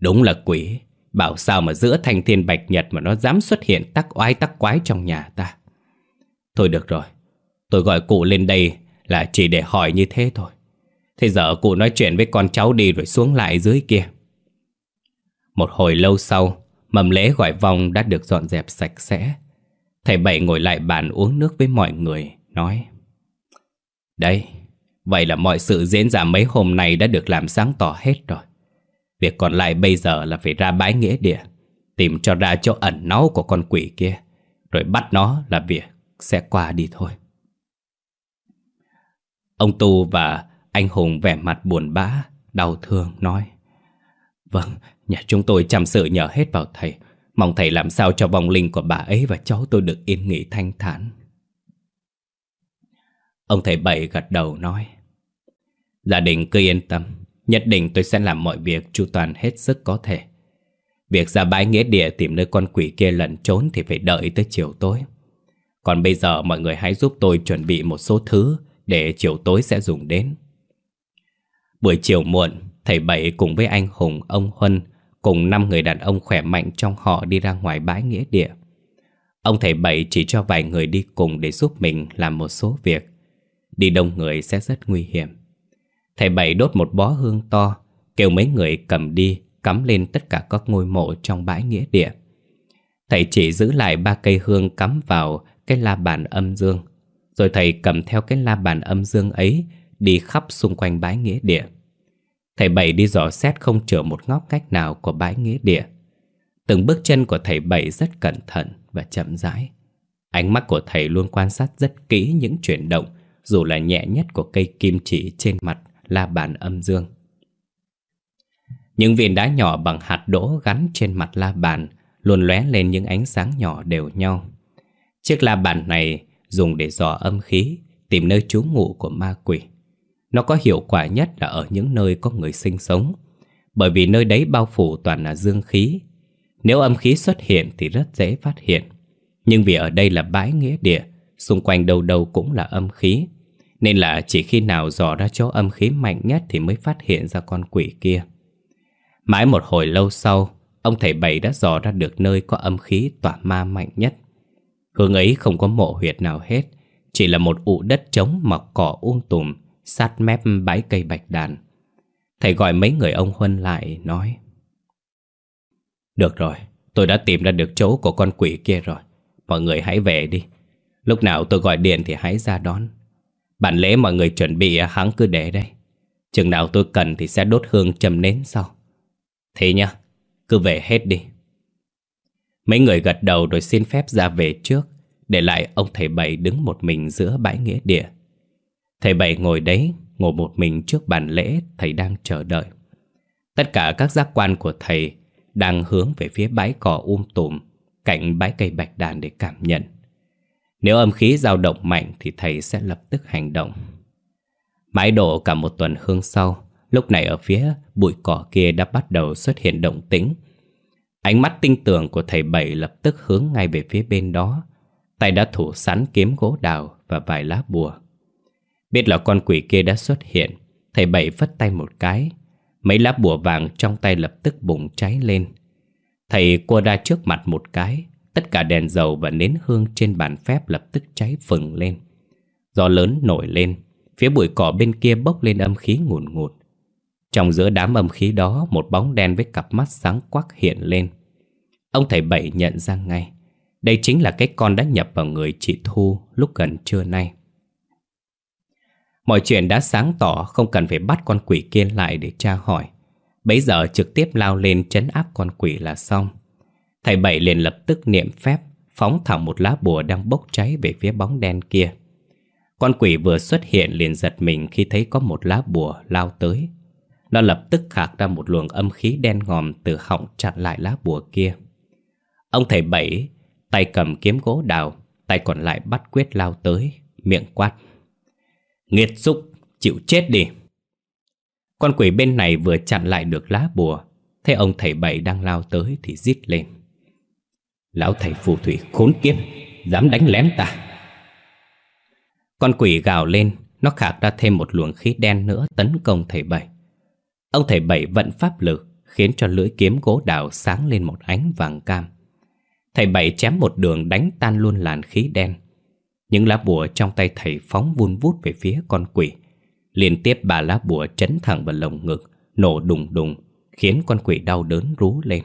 Đúng là quỷ, bảo sao mà giữa thanh thiên bạch nhật mà nó dám xuất hiện tắc oái tắc quái trong nhà ta. Thôi được rồi, tôi gọi cụ lên đây là chỉ để hỏi như thế thôi. Thế giờ cụ nói chuyện với con cháu đi rồi xuống lại dưới kia. Một hồi lâu sau, mầm lễ gọi vong đã được dọn dẹp sạch sẽ. Thầy Bảy ngồi lại bàn uống nước với mọi người, nói Đây, vậy là mọi sự diễn ra mấy hôm nay đã được làm sáng tỏ hết rồi. Việc còn lại bây giờ là phải ra bãi nghĩa địa, tìm cho ra chỗ ẩn náu của con quỷ kia, rồi bắt nó là việc sẽ qua đi thôi. Ông Tu và anh Hùng vẻ mặt buồn bã, đau thương nói Vâng, nhà chúng tôi chăm sự nhờ hết vào thầy Mong thầy làm sao cho vong linh của bà ấy và cháu tôi được yên nghỉ thanh thản. Ông thầy Bảy gật đầu nói Gia đình cứ yên tâm Nhất định tôi sẽ làm mọi việc chu toàn hết sức có thể. Việc ra bãi nghĩa địa tìm nơi con quỷ kia lẩn trốn Thì phải đợi tới chiều tối. Còn bây giờ mọi người hãy giúp tôi chuẩn bị một số thứ Để chiều tối sẽ dùng đến. Buổi chiều muộn Thầy Bảy cùng với anh Hùng, ông Huân cùng năm người đàn ông khỏe mạnh trong họ đi ra ngoài bãi nghĩa địa. Ông thầy Bảy chỉ cho vài người đi cùng để giúp mình làm một số việc. Đi đông người sẽ rất nguy hiểm. Thầy Bảy đốt một bó hương to, kêu mấy người cầm đi, cắm lên tất cả các ngôi mộ trong bãi nghĩa địa. Thầy chỉ giữ lại ba cây hương cắm vào cái la bàn âm dương. Rồi thầy cầm theo cái la bàn âm dương ấy đi khắp xung quanh bãi nghĩa địa. Thầy Bảy đi dò xét không chừa một ngóc cách nào của bãi nghĩa địa. Từng bước chân của thầy Bảy rất cẩn thận và chậm rãi. Ánh mắt của thầy luôn quan sát rất kỹ những chuyển động, dù là nhẹ nhất của cây kim chỉ trên mặt la bàn âm dương. Những viên đá nhỏ bằng hạt đỗ gắn trên mặt la bàn luôn lóe lên những ánh sáng nhỏ đều nhau. Chiếc la bàn này dùng để dò âm khí, tìm nơi trú ngụ của ma quỷ. Nó có hiệu quả nhất là ở những nơi có người sinh sống. Bởi vì nơi đấy bao phủ toàn là dương khí. Nếu âm khí xuất hiện thì rất dễ phát hiện. Nhưng vì ở đây là bãi nghĩa địa, Xung quanh đâu đâu cũng là âm khí. Nên là chỉ khi nào dò ra chỗ âm khí mạnh nhất Thì mới phát hiện ra con quỷ kia. Mãi một hồi lâu sau, Ông thầy Bảy đã dò ra được nơi có âm khí tỏa ma mạnh nhất. Hướng ấy không có mộ huyệt nào hết, Chỉ là một ụ đất trống mọc cỏ um tùm sát mép bãi cây bạch đàn. Thầy gọi mấy người ông Huân lại nói Được rồi, tôi đã tìm ra được chỗ của con quỷ kia rồi. Mọi người hãy về đi. Lúc nào tôi gọi điện thì hãy ra đón. Bản lễ mọi người chuẩn bị hắn cứ để đây. Chừng nào tôi cần thì sẽ đốt hương châm nến sau. Thế nhá, cứ về hết đi. Mấy người gật đầu rồi xin phép ra về trước, để lại ông thầy Bảy đứng một mình giữa bãi nghĩa địa. Thầy Bảy ngồi đấy, ngồi một mình trước bàn lễ thầy đang chờ đợi. Tất cả các giác quan của thầy đang hướng về phía bãi cỏ um tùm, cạnh bãi cây bạch đàn để cảm nhận. Nếu âm khí dao động mạnh thì thầy sẽ lập tức hành động. Mãi đổ cả một tuần hương sau, Lúc này ở phía bụi cỏ kia đã bắt đầu xuất hiện động tĩnh Ánh mắt tinh tường của thầy Bảy lập tức hướng ngay về phía bên đó Tay đã thủ sẵn kiếm gỗ đào và vài lá bùa Biết là con quỷ kia đã xuất hiện Thầy Bảy phất tay một cái. Mấy lá bùa vàng trong tay lập tức bùng cháy lên. Thầy cua ra trước mặt một cái Tất cả đèn dầu và nến hương trên bàn phép lập tức cháy phừng lên. Gió lớn nổi lên Phía bụi cỏ bên kia bốc lên âm khí ngùn ngụt, ngụt Trong giữa đám âm khí đó Một bóng đen với cặp mắt sáng quắc hiện lên. Ông thầy Bảy nhận ra ngay Đây chính là cái con đã nhập vào người chị Thu Lúc gần trưa nay. Mọi chuyện đã sáng tỏ, Không cần phải bắt con quỷ kia lại để tra hỏi. Bấy giờ trực tiếp lao lên chấn áp con quỷ là xong. Thầy Bảy liền lập tức niệm phép, Phóng thẳng một lá bùa đang bốc cháy về phía bóng đen kia. Con quỷ vừa xuất hiện liền giật mình khi thấy có một lá bùa lao tới. Nó lập tức khạc ra một luồng âm khí đen ngòm từ họng chặn lại lá bùa kia. Ông thầy Bảy, tay cầm kiếm gỗ đào, Tay còn lại bắt quyết lao tới, Miệng quát. Nghiệt xúc, chịu chết đi. Con quỷ bên này vừa chặn lại được lá bùa Thấy ông thầy Bảy đang lao tới thì rít lên. Lão thầy phù thủy khốn kiếp Dám đánh lén ta. Con quỷ gào lên Nó khạc ra thêm một luồng khí đen nữa Tấn công thầy Bảy. Ông thầy Bảy vận pháp lực Khiến cho lưỡi kiếm gỗ đào sáng lên một ánh vàng cam. Thầy Bảy chém một đường đánh tan luôn làn khí đen. Những lá bùa trong tay thầy phóng vun vút về phía con quỷ. Liên tiếp ba lá bùa chấn thẳng vào lồng ngực, Nổ đùng đùng, Khiến con quỷ đau đớn rú lên.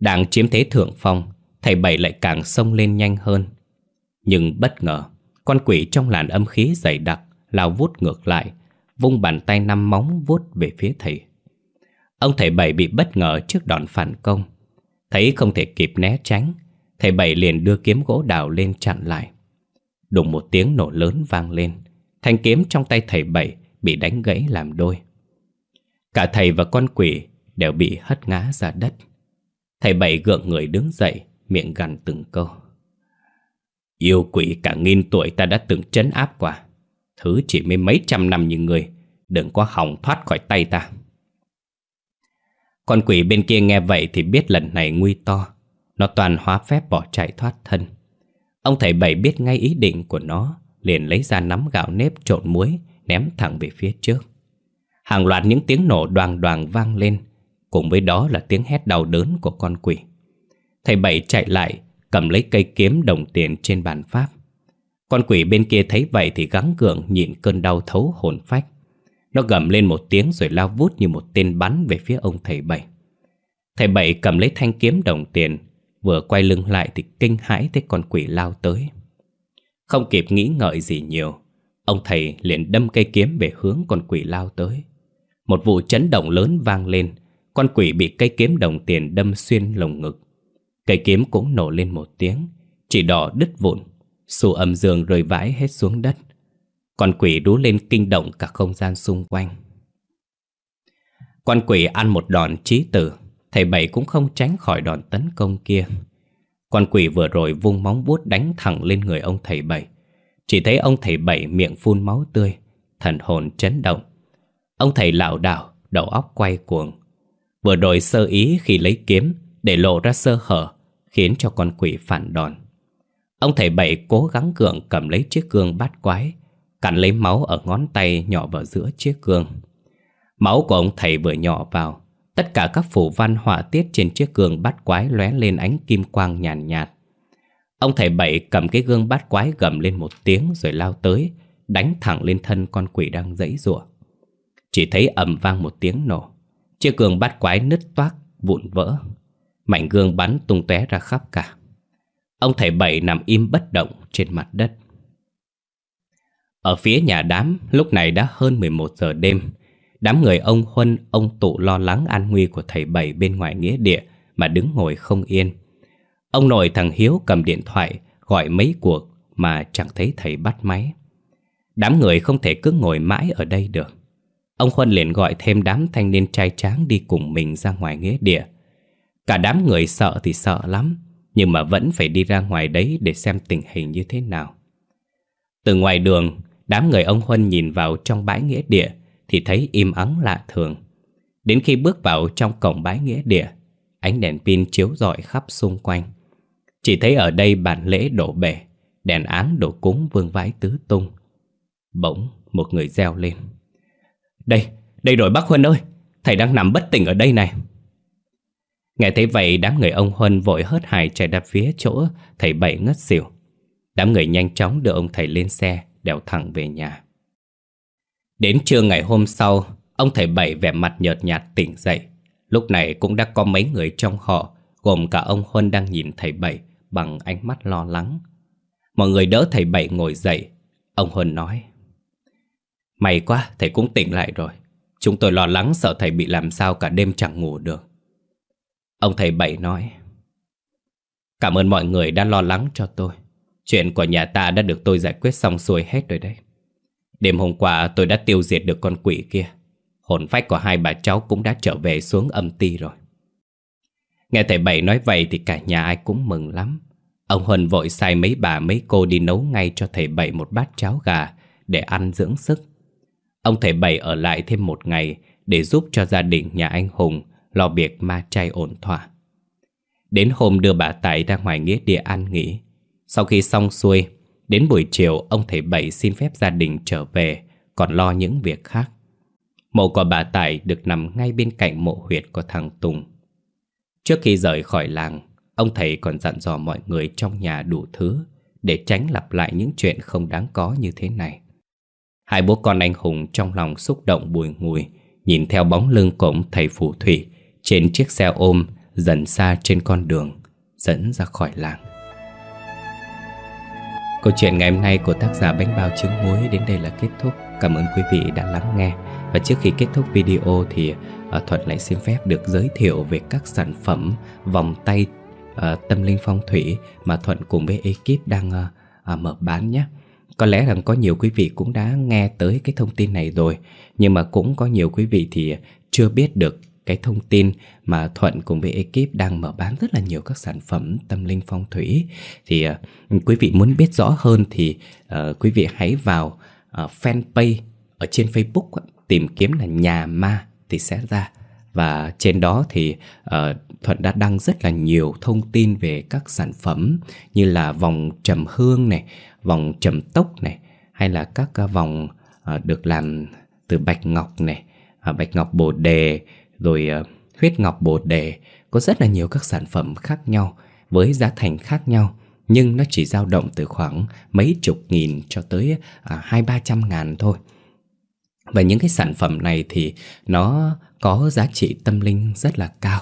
Đang chiếm thế thượng phong, Thầy Bảy lại càng xông lên nhanh hơn. Nhưng bất ngờ, Con quỷ trong làn âm khí dày đặc, Lao vút ngược lại, Vung bàn tay năm móng vuốt về phía thầy. Ông thầy Bảy bị bất ngờ trước đòn phản công. Thấy không thể kịp né tránh, Thầy Bảy liền đưa kiếm gỗ đào lên chặn lại. Đùng một tiếng nổ lớn vang lên. Thanh kiếm trong tay thầy Bảy Bị đánh gãy làm đôi. Cả thầy và con quỷ Đều bị hất ngã ra đất. Thầy Bảy gượng người đứng dậy, Miệng gằn từng câu. Yêu quỷ cả nghìn tuổi ta đã từng chấn áp qua. Thứ chỉ mới mấy trăm năm như người, Đừng có hỏng thoát khỏi tay ta. Con quỷ bên kia nghe vậy thì biết lần này nguy to. Nó toàn hóa phép bỏ chạy thoát thân. Ông thầy bảy biết ngay ý định của nó Liền lấy ra nắm gạo nếp trộn muối Ném thẳng về phía trước. Hàng loạt những tiếng nổ đoàn đoàn vang lên Cùng với đó là tiếng hét đau đớn của con quỷ. Thầy bảy chạy lại Cầm lấy cây kiếm đồng tiền trên bàn pháp. Con quỷ bên kia thấy vậy thì gắng gượng nhịn cơn đau thấu hồn phách. Nó gầm lên một tiếng rồi lao vút như một tên bắn về phía ông thầy Bảy. Thầy Bảy cầm lấy thanh kiếm đồng tiền, vừa quay lưng lại thì kinh hãi thấy con quỷ lao tới. Không kịp nghĩ ngợi gì nhiều, ông thầy liền đâm cây kiếm về hướng con quỷ lao tới. Một vụ chấn động lớn vang lên, con quỷ bị cây kiếm đồng tiền đâm xuyên lồng ngực. Cây kiếm cũng nổ lên một tiếng, chỉ đỏ đứt vụn, xù âm dương rơi vãi hết xuống đất. Con quỷ đú lên kinh động cả không gian xung quanh Con quỷ ăn một đòn trí tử Thầy Bảy cũng không tránh khỏi đòn tấn công kia. Con quỷ vừa rồi vung móng vuốt đánh thẳng lên người ông thầy Bảy. Chỉ thấy ông thầy Bảy miệng phun máu tươi Thần hồn chấn động. Ông thầy lảo đảo, đầu óc quay cuồng. Vừa rồi sơ ý khi lấy kiếm Để lộ ra sơ hở Khiến cho con quỷ phản đòn. Ông thầy Bảy cố gắng gượng cầm lấy chiếc gương bát quái Cặn lấy máu ở ngón tay nhỏ vào giữa chiếc gương. Máu của ông thầy vừa nhỏ vào Tất cả các phủ văn họa tiết trên chiếc gương bát quái lóe lên ánh kim quang nhàn nhạt, nhạt Ông thầy bảy cầm cái gương bát quái gầm lên một tiếng rồi lao tới Đánh thẳng lên thân con quỷ đang dãy rủa. Chỉ thấy ầm vang một tiếng nổ. Chiếc gương bát quái nứt toác, vụn vỡ. Mảnh gương bắn tung tóe ra khắp cả. Ông thầy bảy nằm im bất động trên mặt đất. Ở phía nhà đám, lúc này đã hơn 11 giờ đêm. Đám người ông Huân, ông Tụ lo lắng an nguy của thầy Bảy bên ngoài nghĩa địa mà đứng ngồi không yên. Ông nội thằng Hiếu cầm điện thoại gọi mấy cuộc mà chẳng thấy thầy bắt máy. Đám người không thể cứ ngồi mãi ở đây được. Ông Huân liền gọi thêm đám thanh niên trai tráng đi cùng mình ra ngoài nghĩa địa. Cả đám người sợ thì sợ lắm, nhưng mà vẫn phải đi ra ngoài đấy để xem tình hình như thế nào. Từ ngoài đường, Đám người ông Huân nhìn vào trong bãi nghĩa địa thì thấy im ắng lạ thường. Đến khi bước vào trong cổng bái nghĩa địa, ánh đèn pin chiếu rọi khắp xung quanh. Chỉ thấy ở đây bàn lễ đổ bể, đèn áng đổ cúng vương vãi tứ tung. Bỗng một người reo lên. Đây, đây rồi bác Huân ơi, thầy đang nằm bất tỉnh ở đây này. Nghe thấy vậy đám người ông Huân vội hớt hải chạy đạp phía chỗ thầy Bảy ngất xỉu. Đám người nhanh chóng đưa ông thầy lên xe, đèo thẳng về nhà. Đến trưa ngày hôm sau, ông thầy Bảy vẻ mặt nhợt nhạt tỉnh dậy. Lúc này cũng đã có mấy người trong họ, gồm cả ông Huân đang nhìn thầy Bảy bằng ánh mắt lo lắng. Mọi người đỡ thầy Bảy ngồi dậy. Ông Huân nói, May quá, thầy cũng tỉnh lại rồi. Chúng tôi lo lắng sợ thầy bị làm sao cả đêm chẳng ngủ được. Ông thầy Bảy nói, Cảm ơn mọi người đã lo lắng cho tôi. Chuyện của nhà ta đã được tôi giải quyết xong xuôi hết rồi đấy. Đêm hôm qua tôi đã tiêu diệt được con quỷ kia. Hồn phách của hai bà cháu cũng đã trở về xuống âm ti rồi. Nghe thầy Bảy nói vậy thì cả nhà ai cũng mừng lắm. Ông Huân vội sai mấy bà mấy cô đi nấu ngay cho thầy Bảy một bát cháo gà để ăn dưỡng sức. Ông thầy Bảy ở lại thêm một ngày để giúp cho gia đình nhà anh Hùng lo việc ma chay ổn thỏa. Đến hôm đưa bà Tài ra ngoài nghĩa địa an nghỉ. Sau khi xong xuôi, đến buổi chiều ông thầy Bảy xin phép gia đình trở về, còn lo những việc khác. Mộ của bà Tài được nằm ngay bên cạnh mộ huyệt của thằng Tùng. Trước khi rời khỏi làng, ông thầy còn dặn dò mọi người trong nhà đủ thứ để tránh lặp lại những chuyện không đáng có như thế này. Hai bố con anh Hùng trong lòng xúc động bùi ngùi, nhìn theo bóng lưng cổng thầy phù thủy trên chiếc xe ôm dần xa trên con đường dẫn ra khỏi làng. Câu chuyện ngày hôm nay của tác giả Bánh Bao Trứng Muối đến đây là kết thúc. Cảm ơn quý vị đã lắng nghe. Và trước khi kết thúc video thì à, Thuận lại xin phép được giới thiệu về các sản phẩm vòng tay uh, tâm linh phong thủy mà Thuận cùng với ekip đang uh, mở bán nhé. Có lẽ rằng có nhiều quý vị cũng đã nghe tới cái thông tin này rồi Nhưng mà cũng có nhiều quý vị thì chưa biết được cái thông tin mà Thuận cùng với ekip đang mở bán rất là nhiều các sản phẩm tâm linh phong thủy. Thì uh, quý vị muốn biết rõ hơn thì uh, quý vị hãy vào uh, fanpage ở trên Facebook tìm kiếm là nhà ma thì sẽ ra. Và trên đó thì uh, Thuận đã đăng rất là nhiều thông tin về các sản phẩm như là vòng trầm hương này, vòng trầm tốc này hay là các uh, vòng uh, được làm từ bạch ngọc này, uh, bạch ngọc bồ đề rồi ờ, huyết ngọc bồ đề có rất là nhiều các sản phẩm khác nhau với giá thành khác nhau nhưng nó chỉ dao động từ khoảng mấy chục nghìn cho tới à, hai ba trăm ngàn thôi. Và những cái sản phẩm này thì nó có giá trị tâm linh rất là cao.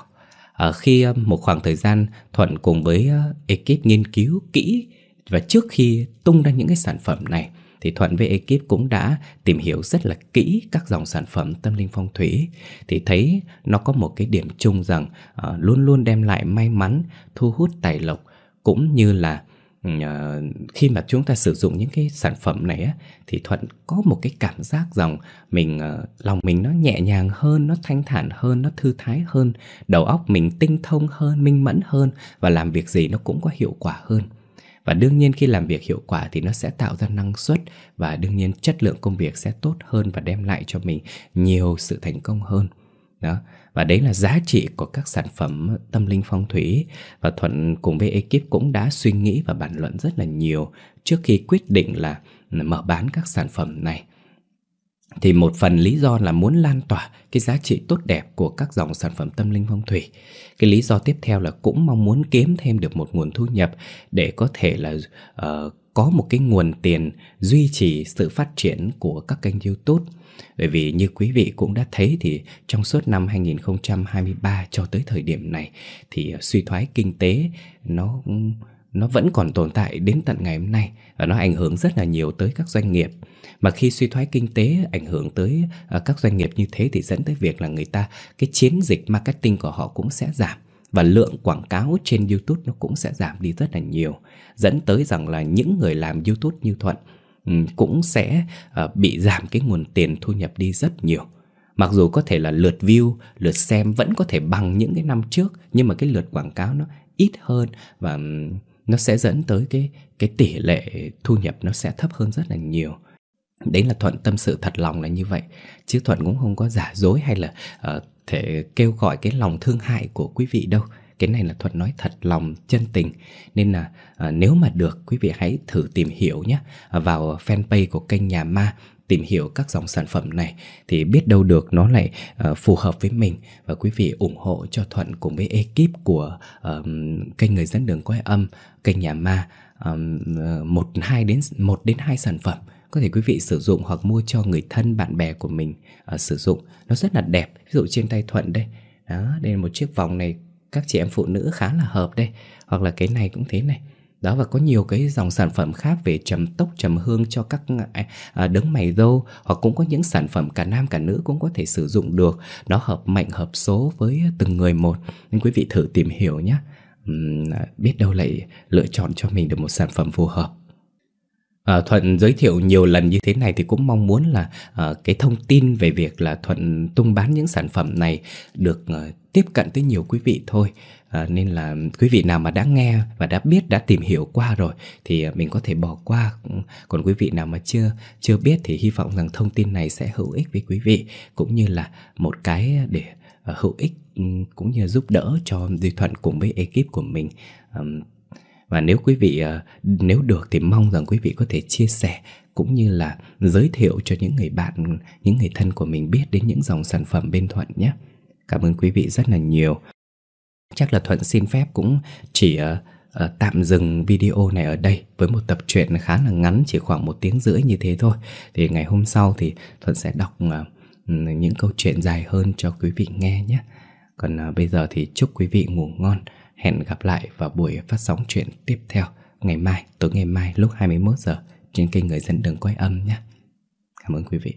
À, khi ờ, một khoảng thời gian Thuận cùng với ekip nghiên cứu kỹ và trước khi tung ra những cái sản phẩm này thì Thuận với ekip cũng đã tìm hiểu rất là kỹ các dòng sản phẩm tâm linh phong thủy. Thì thấy nó có một cái điểm chung rằng uh, luôn luôn đem lại may mắn, thu hút tài lộc cũng như là uh, khi mà chúng ta sử dụng những cái sản phẩm này á, thì thuận có một cái cảm giác rằng mình uh, lòng mình nó nhẹ nhàng hơn nó thanh thản hơn nó thư thái hơn đầu óc mình tinh thông hơn minh mẫn hơn và làm việc gì nó cũng có hiệu quả hơn và đương nhiên khi làm việc hiệu quả thì nó sẽ tạo ra năng suất và đương nhiên chất lượng công việc sẽ tốt hơn và đem lại cho mình nhiều sự thành công hơn. Đó. Và đấy là giá trị của các sản phẩm tâm linh phong thủy. Và thuận cùng với ekip cũng đã suy nghĩ và bàn luận rất là nhiều trước khi quyết định là mở bán các sản phẩm này thì một phần lý do là muốn lan tỏa cái giá trị tốt đẹp của các dòng sản phẩm tâm linh phong thủy. Cái lý do tiếp theo là cũng mong muốn kiếm thêm được một nguồn thu nhập để có thể là uh, có một cái nguồn tiền duy trì sự phát triển của các kênh YouTube. Bởi vì như quý vị cũng đã thấy thì trong suốt năm 2023 cho tới thời điểm này thì suy thoái kinh tế nó nó vẫn còn tồn tại đến tận ngày hôm nay và nó ảnh hưởng rất là nhiều tới các doanh nghiệp. Mà khi suy thoái kinh tế ảnh hưởng tới à, các doanh nghiệp như thế thì dẫn tới việc là người ta cái chiến dịch marketing của họ cũng sẽ giảm và lượng quảng cáo trên YouTube nó cũng sẽ giảm đi rất là nhiều, dẫn tới rằng là những người làm YouTube như Thuận cũng sẽ à, bị giảm cái nguồn tiền thu nhập đi rất nhiều. Mặc dù có thể là lượt view, lượt xem vẫn có thể bằng những cái năm trước nhưng mà cái lượt quảng cáo nó ít hơn và nó sẽ dẫn tới cái cái tỷ lệ thu nhập nó sẽ thấp hơn rất là nhiều. Đấy là Thuận tâm sự thật lòng là như vậy. Chứ Thuận cũng không có giả dối hay là uh, thể kêu gọi cái lòng thương hại của quý vị đâu. Cái này là Thuận nói thật lòng chân tình. Nên là à, nếu mà được quý vị hãy thử tìm hiểu nhé ờ, Vào fanpage của kênh Nhà Ma. Tìm hiểu các dòng sản phẩm này Thì biết đâu được nó lại uh, phù hợp với mình. Và quý vị ủng hộ cho Thuận cùng với ekip của uh, kênh Người dẫn đường quay âm Kênh Nhà Ma um, một hai đến một đến hai sản phẩm. Có thể quý vị sử dụng hoặc mua cho người thân bạn bè của mình uh, sử dụng. Nó rất là đẹp ví dụ trên tay thuận đây. Đó đây là một chiếc vòng này các chị em phụ nữ khá là hợp đây. Hoặc là cái này cũng thế này đó và có nhiều cái dòng sản phẩm khác về trầm tốc trầm hương cho các à, à đấng mày râu hoặc cũng có những sản phẩm cả nam cả nữ cũng có thể sử dụng được. Nó hợp mạnh hợp số với từng người một. Nên quý vị thử tìm hiểu nhé. Uhm, biết đâu lại lựa chọn cho mình được một sản phẩm phù hợp. À, Thuận giới thiệu nhiều lần như thế này thì cũng mong muốn là à, cái thông tin về việc là Thuận tung bán những sản phẩm này được à, tiếp cận tới nhiều quý vị thôi. À, nên là quý vị nào mà đã nghe và đã biết đã tìm hiểu qua rồi thì mình có thể bỏ qua. Còn quý vị nào mà chưa chưa biết thì hy vọng rằng thông tin này sẽ hữu ích với quý vị cũng như là một cái để à, hữu ích ừ, cũng như giúp đỡ cho Duy Thuận cùng với ekip của mình và nếu quý vị ờ, nếu được thì mong rằng quý vị có thể chia sẻ cũng như là giới thiệu cho những người bạn, những người thân của mình biết đến những dòng sản phẩm bên Thuận nhé. Cảm ơn quý vị rất là nhiều. Chắc là Thuận xin phép cũng chỉ uh, uh, tạm dừng video này ở đây với một tập truyện khá là ngắn chỉ khoảng một tiếng rưỡi như thế thôi. Thì ngày hôm sau thì Thuận sẽ đọc uh, những câu chuyện dài hơn cho quý vị nghe nhé. Còn uh, bây giờ thì chúc quý vị ngủ ngon. Hẹn gặp lại vào buổi phát sóng chuyện tiếp theo ngày mai, tối ngày mai lúc 21 giờ trên kênh Người dẫn đường quay âm nhé. Cảm ơn quý vị.